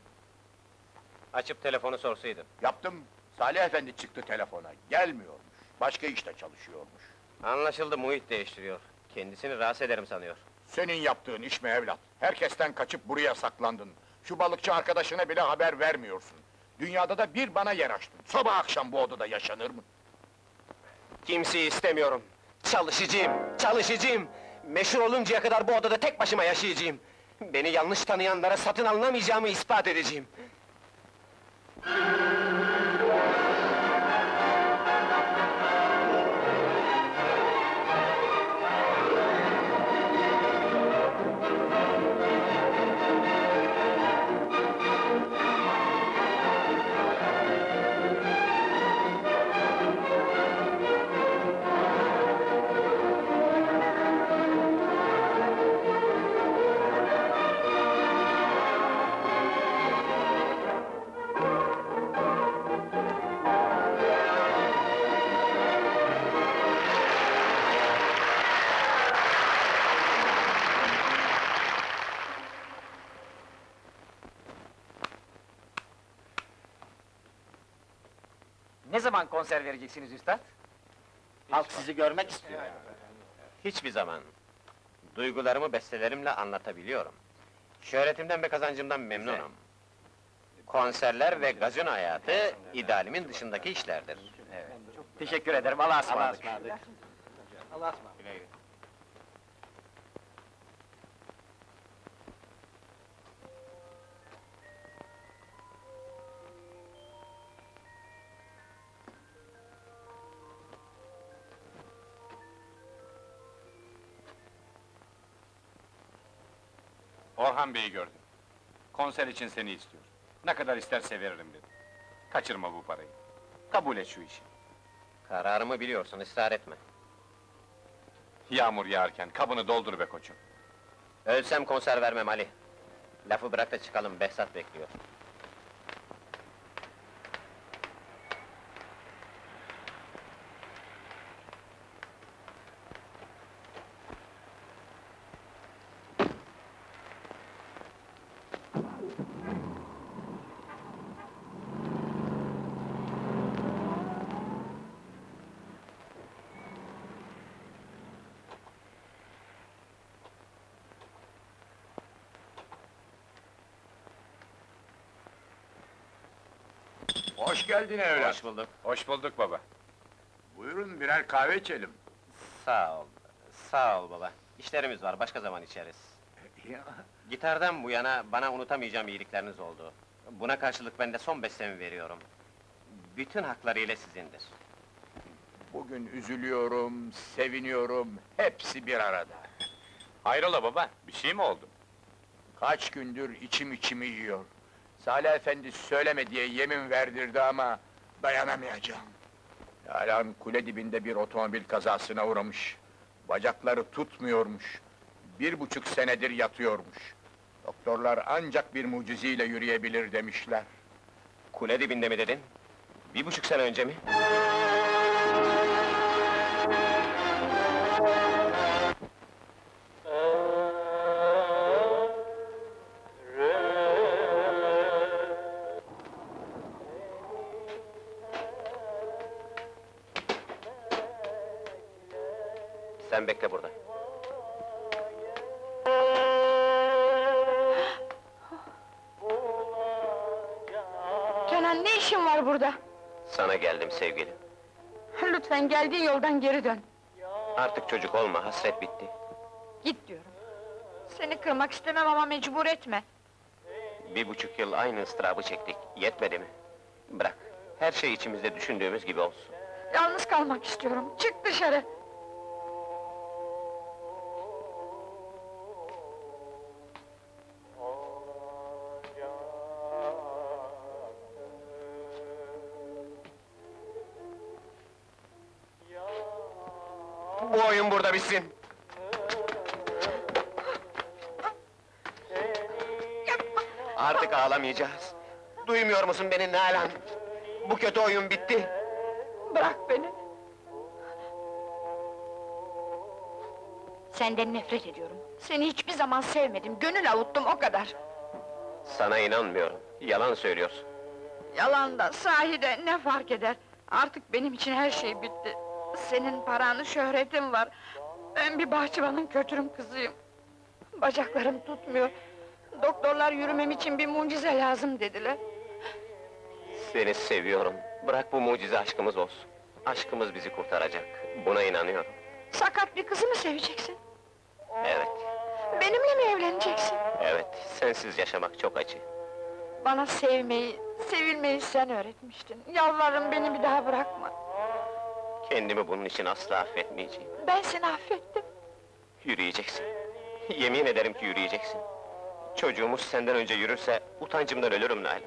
Açıp telefonu sorsaydın. Yaptım, Salih Efendi çıktı telefona, gelmiyormuş. Başka işte çalışıyormuş. Anlaşıldı, muhit değiştiriyor. Kendisini rahatsız ederim sanıyor. Senin yaptığın iş mi evlat? Herkesten kaçıp buraya saklandın. Şu balıkçı arkadaşına bile haber vermiyorsun. Dünyada da bir bana yer açtın. Sabah akşam bu odada yaşanır mı? Kimseyi istemiyorum. Çalışacağım, çalışacağım. Meşhur oluncaya kadar bu odada tek başıma yaşayacağım. Beni yanlış tanıyanlara satın alınamayacağımı ispat edeceğim. Konser vereceksiniz üstad? Halk sizi görmek istiyor. Hiçbir zaman. Duygularımı bestelerimle anlatabiliyorum. Şöhretimden ve kazancımdan memnunum. Konserler ve gazino hayatı, idealimin dışındaki işlerdir. Teşekkür ederim, Allah'a ısmarladık. Allah'a ısmarladık. Orhan Bey'i gördüm. Konser için seni istiyor. Ne kadar isterse veririm dedi. Kaçırma bu parayı. Kabul et şu işi. Kararımı biliyorsun, ısrar etme. Yağmur yağarken kabını doldur be koçum. Ölsem konser vermem Ali. Lafı bırak da çıkalım, Behzat bekliyor. Hoş geldin evlat. Hoş bulduk. Hoş bulduk baba. Buyurun birer kahve içelim. Sağ ol, sağ ol baba. İşlerimiz var, başka zaman içeriz. Gitardan bu yana bana unutamayacağım iyilikleriniz oldu. Buna karşılık ben de son bestemi veriyorum. Bütün haklarıyla sizindir. Bugün üzülüyorum, seviniyorum, hepsi bir arada. Hayrola baba, bir şey mi oldu? Kaç gündür içim içimi yiyor. Salih Efendi söyleme diye yemin verdirdi ama dayanamayacağım. Yalan kule dibinde bir otomobil kazasına uğramış. Bacakları tutmuyormuş. Bir buçuk senedir yatıyormuş. Doktorlar ancak bir mucizeyle yürüyebilir demişler. Kule dibinde mi dedin? Bir buçuk sene önce mi? Lütfen geldiğin yoldan geri dön. Artık çocuk olma, hasret bitti. Git diyorum. Seni kırmak istemem ama mecbur etme. Bir buçuk yıl aynı ıstırabı çektik, yetmedi mi? Bırak, her şey içimizde düşündüğümüz gibi olsun. Yalnız kalmak istiyorum. Çık dışarı. Bitsin. Artık ağlamayacağız. Duymuyor musun beni Nalan? Bu kötü oyun bitti. Bırak beni. Senden nefret ediyorum. Seni hiçbir zaman sevmedim, gönül avuttum o kadar. Sana inanmıyorum, yalan söylüyorsun. Yalan da, sahi de ne fark eder? Artık benim için her şey bitti. Senin paranı, şöhretin var. Ben bir bahçıvanın kötürüm kızıyım. Bacaklarım tutmuyor. Doktorlar yürümem için bir mucize lazım dediler. Seni seviyorum. Bırak bu mucize aşkımız olsun. Aşkımız bizi kurtaracak. Buna inanıyorum. Sakat bir kızı mı seveceksin? Evet, Benimle mi evleneceksin? evet. Sensiz yaşamak çok acı. Bana sevmeyi, sevilmeyi sen öğretmiştin. Yalvarırım beni bir daha bırakma. Kendimi bunun için asla affetmeyeceğim. Ben seni affettim. Yürüyeceksin. Yemin ederim ki yürüyeceksin. Çocuğumuz senden önce yürürse utancımdan ölürüm Nalan.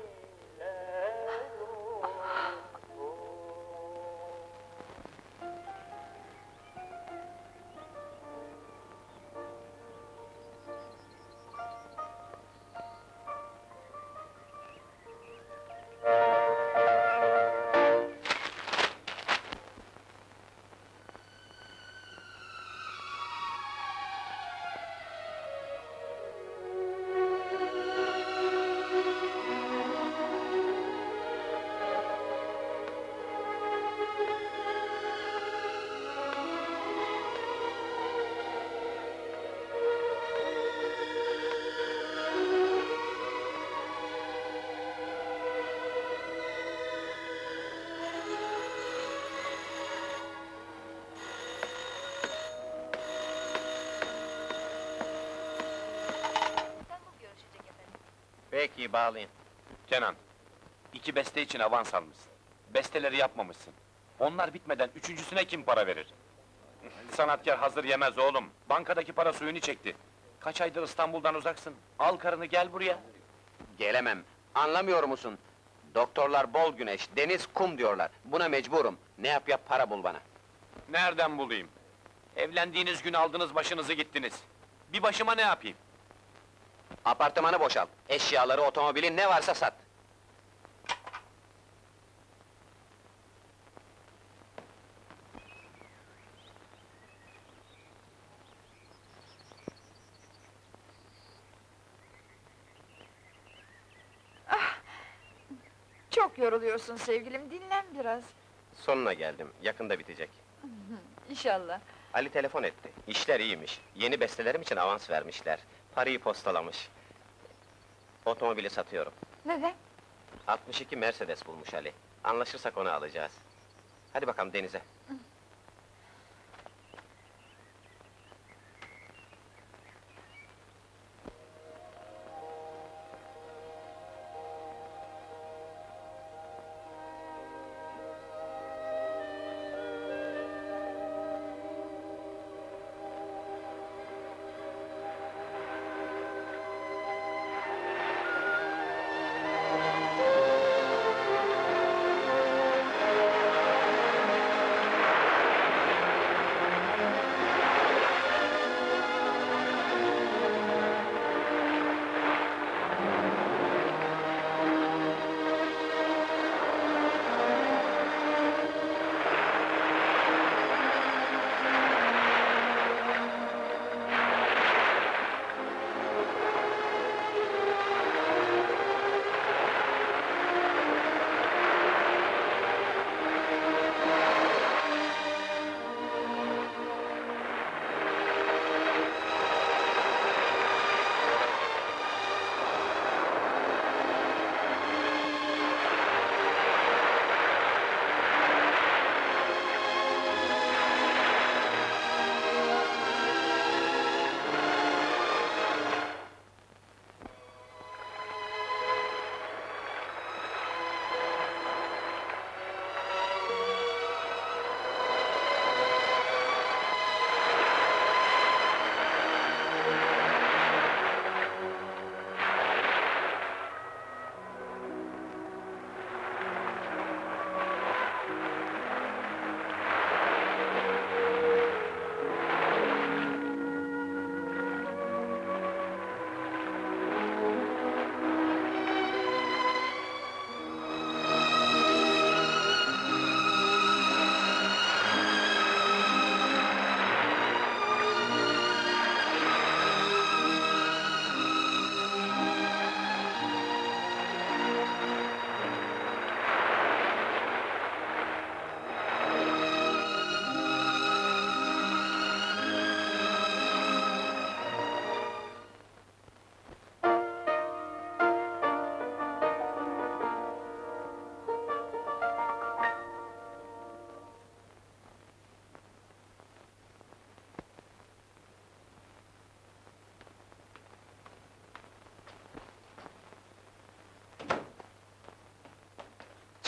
Bağlayın. Kenan, iki beste için avans almışsın. Besteleri yapmamışsın. Onlar bitmeden üçüncüsüne kim para verir? Sanatkar hazır yemez oğlum. Bankadaki para suyunu çekti. Kaç aydır İstanbul'dan uzaksın. Al karını gel buraya. Gelemem. Anlamıyor musun? Doktorlar bol güneş, deniz kum diyorlar. Buna mecburum. Ne yap yap para bul bana. Nereden bulayım? Evlendiğiniz gün aldınız başınızı gittiniz. Bir başıma ne yapayım? Apartmanı boşalt. Eşyaları, otomobili ne varsa sat. Çok yoruluyorsun sevgilim, dinlen biraz. Sonuna geldim. Yakında bitecek. İnşallah. Ali telefon etti. İşler iyiymiş. Yeni bestelerim için avans vermişler. Parayı postalamış. Otomobili satıyorum. Neden? 62 Mercedes bulmuş Ali. Anlaşırsak onu alacağız. Hadi bakalım denize.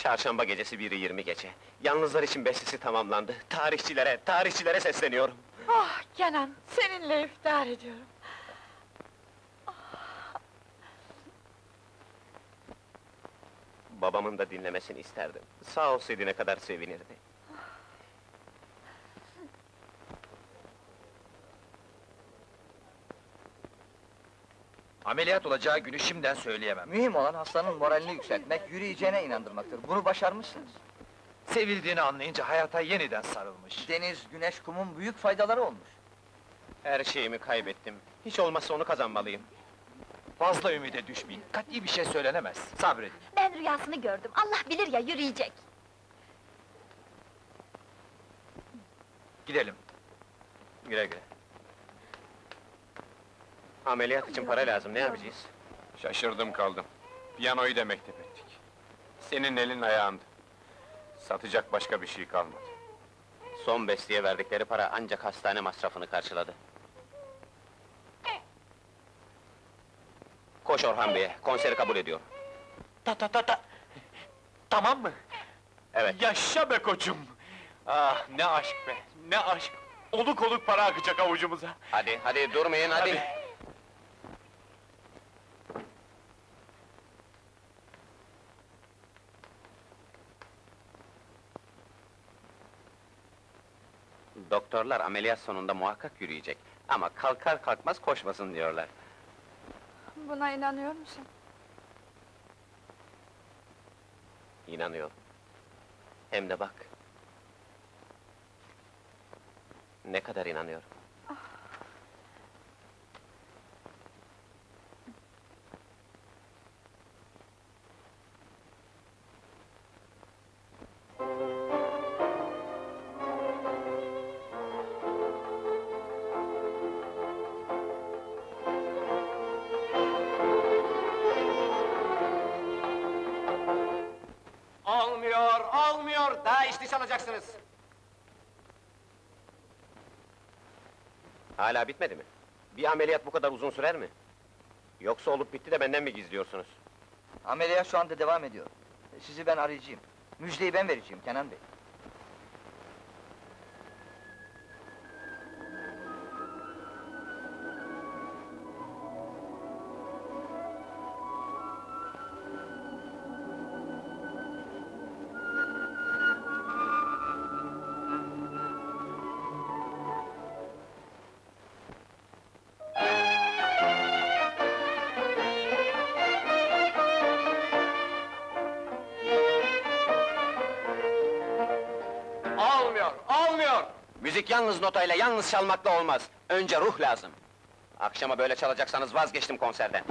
Çarşamba gecesi biri yirmi gece. Yalnızlar için bestesi tamamlandı. Tarihçilere, tarihçilere sesleniyorum. Ah Kenan, seninle iftihar ediyorum. Babamın da dinlemesini isterdim. Sağ olsaydı ne kadar sevinirdi. Ameliyat olacağı günü şimdiden söyleyemem. Mühim olan hastanın moralini yükseltmek, yürüyeceğine inandırmaktır. Bunu başarmışsınız. Sevildiğini anlayınca hayata yeniden sarılmış. Deniz, güneş, kumun büyük faydaları olmuş. Her şeyimi kaybettim. Hiç olmazsa onu kazanmalıyım. Fazla ümide düşmeyin. Kat'i bir şey söylenemez. Sabredin. Ben rüyasını gördüm. Allah bilir ya yürüyecek. Gidelim. Güle güle. Ameliyat için para lazım, ne yapacağız? Şaşırdım kaldım. Piyanoyu da mektep ettik. Senin elin ayağındı. Satacak başka bir şey kalmadı. Son besteye verdikleri para ancak hastane masrafını karşıladı. Koş Orhan Bey'e, konseri kabul ediyor. Ta ta ta ta! Tamam mı? Evet. Yaşa be koçum! Ah ne aşk be, ne aşk! Oluk oluk para akacak avucumuza. Hadi, hadi durmayın, hadi. Hadi. Doktorlar ameliyat sonunda muhakkak yürüyecek. Ama kalkar kalkmaz koşmasın diyorlar. Buna inanıyor musun? İnanıyorum. Hem de bak. Ne kadar inanıyorum. Olmuyor, Daha işte çalacaksınız. Hala bitmedi mi? Bir ameliyat bu kadar uzun sürer mi? Yoksa olup bitti de benden mi gizliyorsunuz? Ameliyat şu anda devam ediyor. Sizi ben arayacağım. Müjdeyi ben vereceğim Kenan Bey. Yalnız notayla, yalnız çalmakla olmaz. Önce ruh lazım. Akşama böyle çalacaksanız vazgeçtim konserden.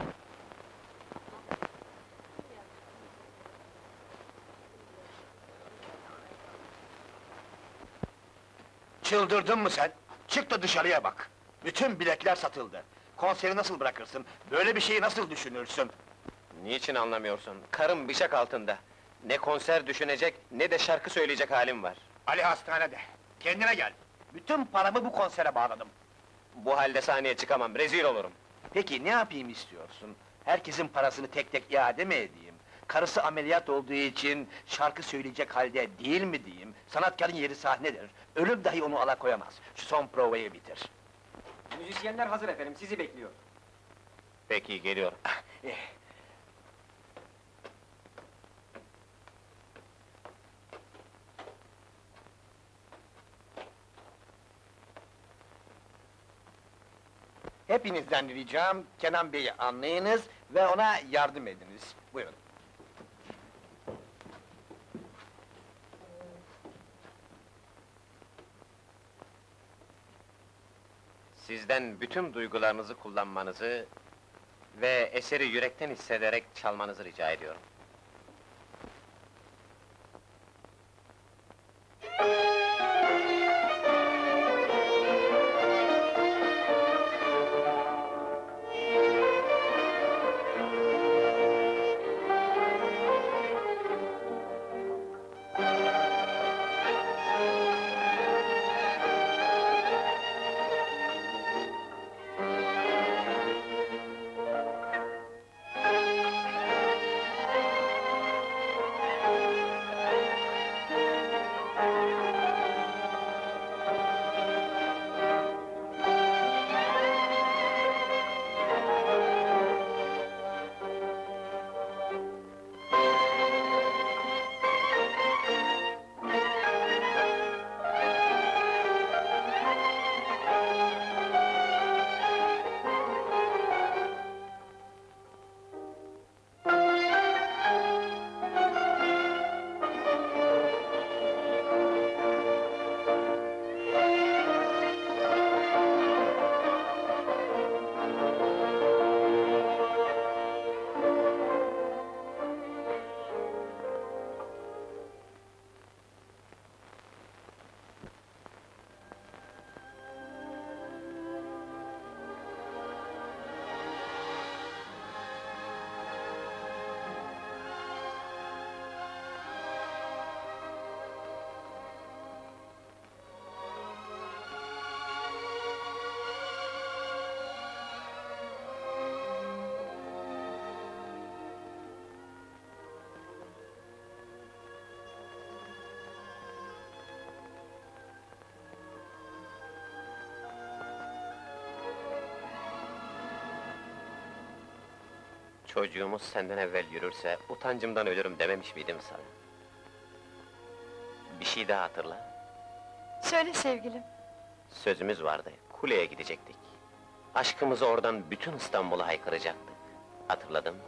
Çıldırdın mı sen? Çık da dışarıya bak. Bütün biletler satıldı. Konseri nasıl bırakırsın? Böyle bir şeyi nasıl düşünürsün? Niçin anlamıyorsun? Karım bıçak altında. Ne konser düşünecek, ne de şarkı söyleyecek halim var. Ali hastanede. Kendine gel. Bütün paramı bu konsere bağladım. Bu halde sahneye çıkamam, rezil olurum. Peki ne yapayım istiyorsun? Herkesin parasını tek tek iade mi edeyim? Karısı ameliyat olduğu için şarkı söyleyecek halde değil mi diyeyim? Sanatkarın yeri sahnedir. Ölüm dahi onu alakoyamaz. Şu son provayı bitir. Müzisyenler hazır efendim, sizi bekliyor. Peki, geliyorum. Hepinizden ricam Kenan Bey'i anlayınız ve ona yardım ediniz. Buyurun. Sizden bütün duygularınızı kullanmanızı ve eseri yürekten hissederek çalmanızı rica ediyorum. Çocuğumuz senden evvel yürürse, utancımdan ölürüm dememiş miydim sana? Bir şey daha hatırla. Söyle sevgilim. Sözümüz vardı, kuleye gidecektik. Aşkımızı oradan bütün İstanbul'a haykıracaktık. Hatırladın mı?